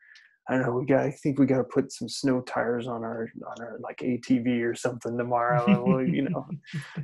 I don't know. We got I think we got to put some snow tires on our on our like ATV or something tomorrow. and we'll, you know,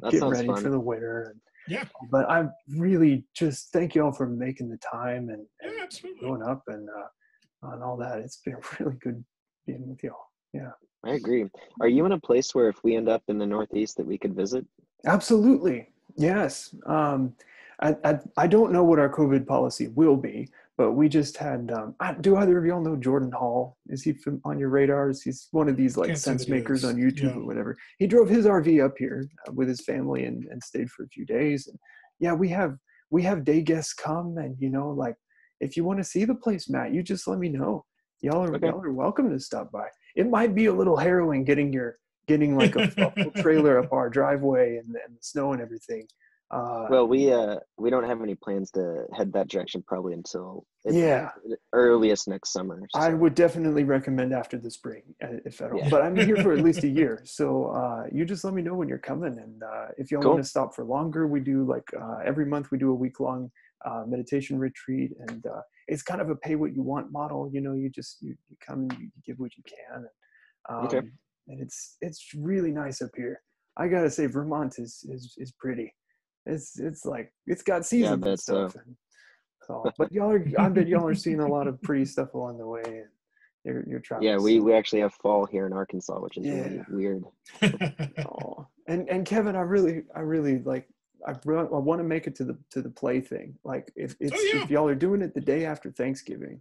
That get ready fun. for the winter. And, Yeah. But I really just thank you all for making the time and, and yeah going up and uh, on all that. It's been really good being with y'all. Yeah, I agree. Are you in a place where if we end up in the Northeast that we could visit? absolutely. Yes. Um, I, I, I don't know what our COVID policy will be, but we just had. Um, I, do either of y'all know Jordan Hall? Is he from, on your radars? He's one of these like Can't sense makers on YouTube Yeah. or whatever. He drove his RV up here uh, with his family and, and stayed for a few days. And yeah, we have we have day guests come, and you know, like if you want to see the place, Matt, you just let me know. Y'all are Okay. y'all are welcome to stop by. It might be a little harrowing getting your getting like a, a full trailer up our driveway and, and the snow and everything. Uh, Well, we uh we don't have any plans to head that direction probably until yeah, earliest next summer. I would definitely recommend after the spring, uh, if at all. Yeah. But I'm here for at least a year, so uh, you just let me know when you're coming, and uh, if y'all Cool. want to stop for longer, we do like uh, every month we do a week long uh, meditation retreat, and uh, it's kind of a pay what you want model. You know, you just you, you come and you give what you can, and, um, Okay. and it's it's really nice up here. I gotta say, Vermont is is is pretty. It's it's like it's got seasons and bet so. stuff. and so, but y'all are I bet y'all are seeing a lot of pretty stuff along the way. And you're you're traveling. yeah, we, we actually have fall here in Arkansas, which is really weird. Aw. and and Kevin, I really I really like I, re- I want to make it to the to the play thing. Like if it's Oh, yeah. if y'all are doing it the day after Thanksgiving.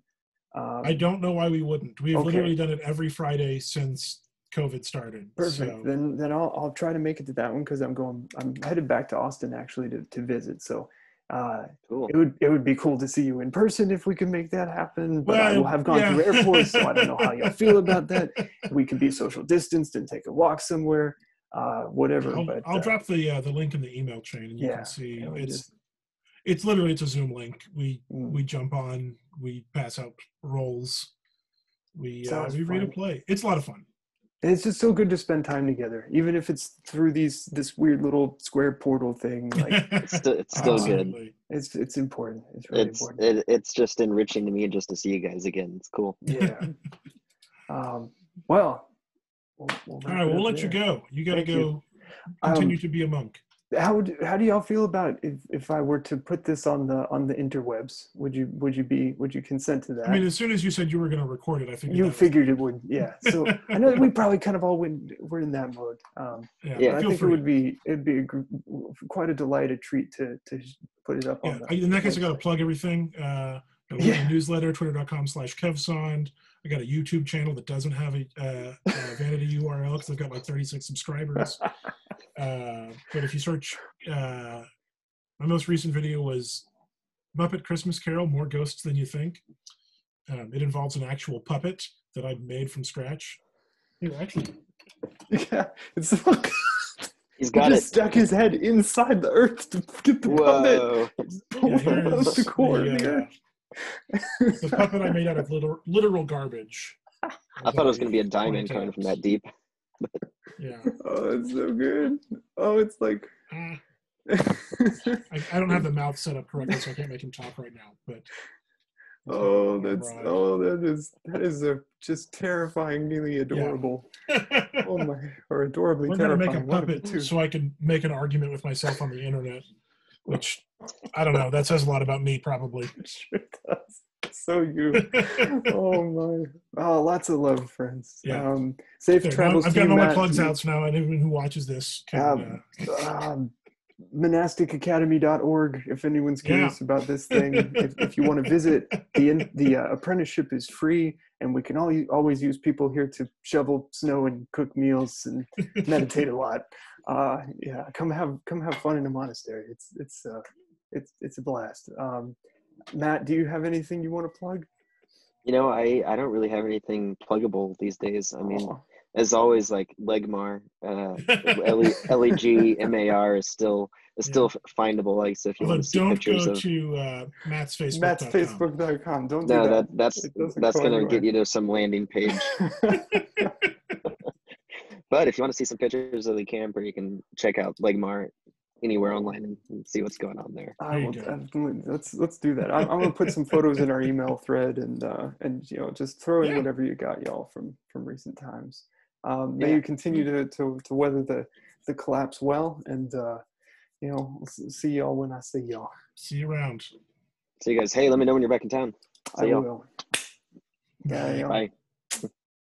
Um, i don't know why we wouldn't we've Okay. literally done it every friday since covid started Perfect. so Then then I'll I'll try to make it to that one because I'm going I'm headed back to Austin actually to, to visit. So uh, Cool. it would it would be cool to see you in person if we can make that happen. But I will have gone yeah. through airports, so I don't know how y'all feel about that. We can be social distanced and take a walk somewhere. uh, whatever. I'll, but I'll uh, drop the uh, the link in the email chain, and you Yeah, can see yeah, we it's just- it's literally it's a Zoom link. We Mm. we jump on, we pass out roles, we uh, Sounds we read a play. It's a lot of fun. It's just so good to spend time together, even if it's through these this weird little square portal thing. Like It's still, it's still good. It's it's important. It's really It's important. it, it's just enriching to me just to see you guys again. It's cool. yeah. um, well, we'll, we'll All wrap right, it we'll up let you go. You got to Thank you. go Um, continue to be a monk. How would how do y'all feel about if, if I were to put this on the on the interwebs? Would you would you be would you consent to that? I mean, as soon as you said you were going to record it, I figured you figured it would, yeah. So I know we probably kind of all went we're in that mode. Um, yeah, Yeah, I think free. it would be it'd be a, quite a delight, a treat to to put it up Yeah, on. The in that case, I got to plug everything. Uh, got a Yeah. newsletter, twitter.com slash kevsaund. I got a YouTube channel that doesn't have a, uh, a vanity URL because I've got like 36 subscribers. Uh, but if you search, uh, my most recent video was Muppet Christmas Carol, More Ghosts Than You Think. Um, it involves an actual puppet that I made from scratch. Here, actually, yeah, it's so He's he got just it. stuck his head inside the earth to get the puppet. Whoa! Pull yeah, it here out is of the core the, the uh, earth. The puppet I made out of literal, literal garbage. I thought it was gonna be a diamond Pointed coming from that deep. Yeah. Oh, it's so good. Oh, it's like. Ah. I, I don't have the mouth set up correctly, so I can't make him talk right now. But oh, that's Right. oh, that is that is a just terrifyingly adorable. Oh my, or adorably we're gonna terrifying. make a one of the puppet two. so I can make an argument with myself on the internet, which I don't know. That says a lot about me, probably. It sure does. So you. oh my. Oh, lots of love, friends. Yeah. Um, safe There, travels. I've got all my plugs out, so now anyone who watches this can. Um, uh, um, monasticacademy.org if anyone's Yeah. curious about this thing if, if you want to visit the in- the uh, apprenticeship is free and we can all always use people here to shovel snow and cook meals and meditate a lot uh yeah come have come have fun in a monastery it's it's uh it's it's a blast um matt do you have anything you want to plug You know, I I don't really have anything pluggable these days. I mean, Aw. as always, like Legmar, uh, L E L E G M A R is still is still findable. Like, so if you although want to see don't pictures go of to uh, Matt's Facebook. matt's facebook.com don't no, do that that, that's that's gonna anywhere. get you to some landing page. But if you want to see some pictures of the camper, you can check out Legmar anywhere online and, and see what's going on there. I will definitely let's let's do that. I'm, I'm gonna put some photos in our email thread and uh, and you know just throw in Yeah. whatever you got, y'all, from from recent times. Um, may Yeah. you continue to, to to weather the the collapse well, and uh, you know we'll see y'all when I see y'all. See you around. See you guys, hey, let me know when you're back in town. I y'all. will. Yeah, y'all. Bye.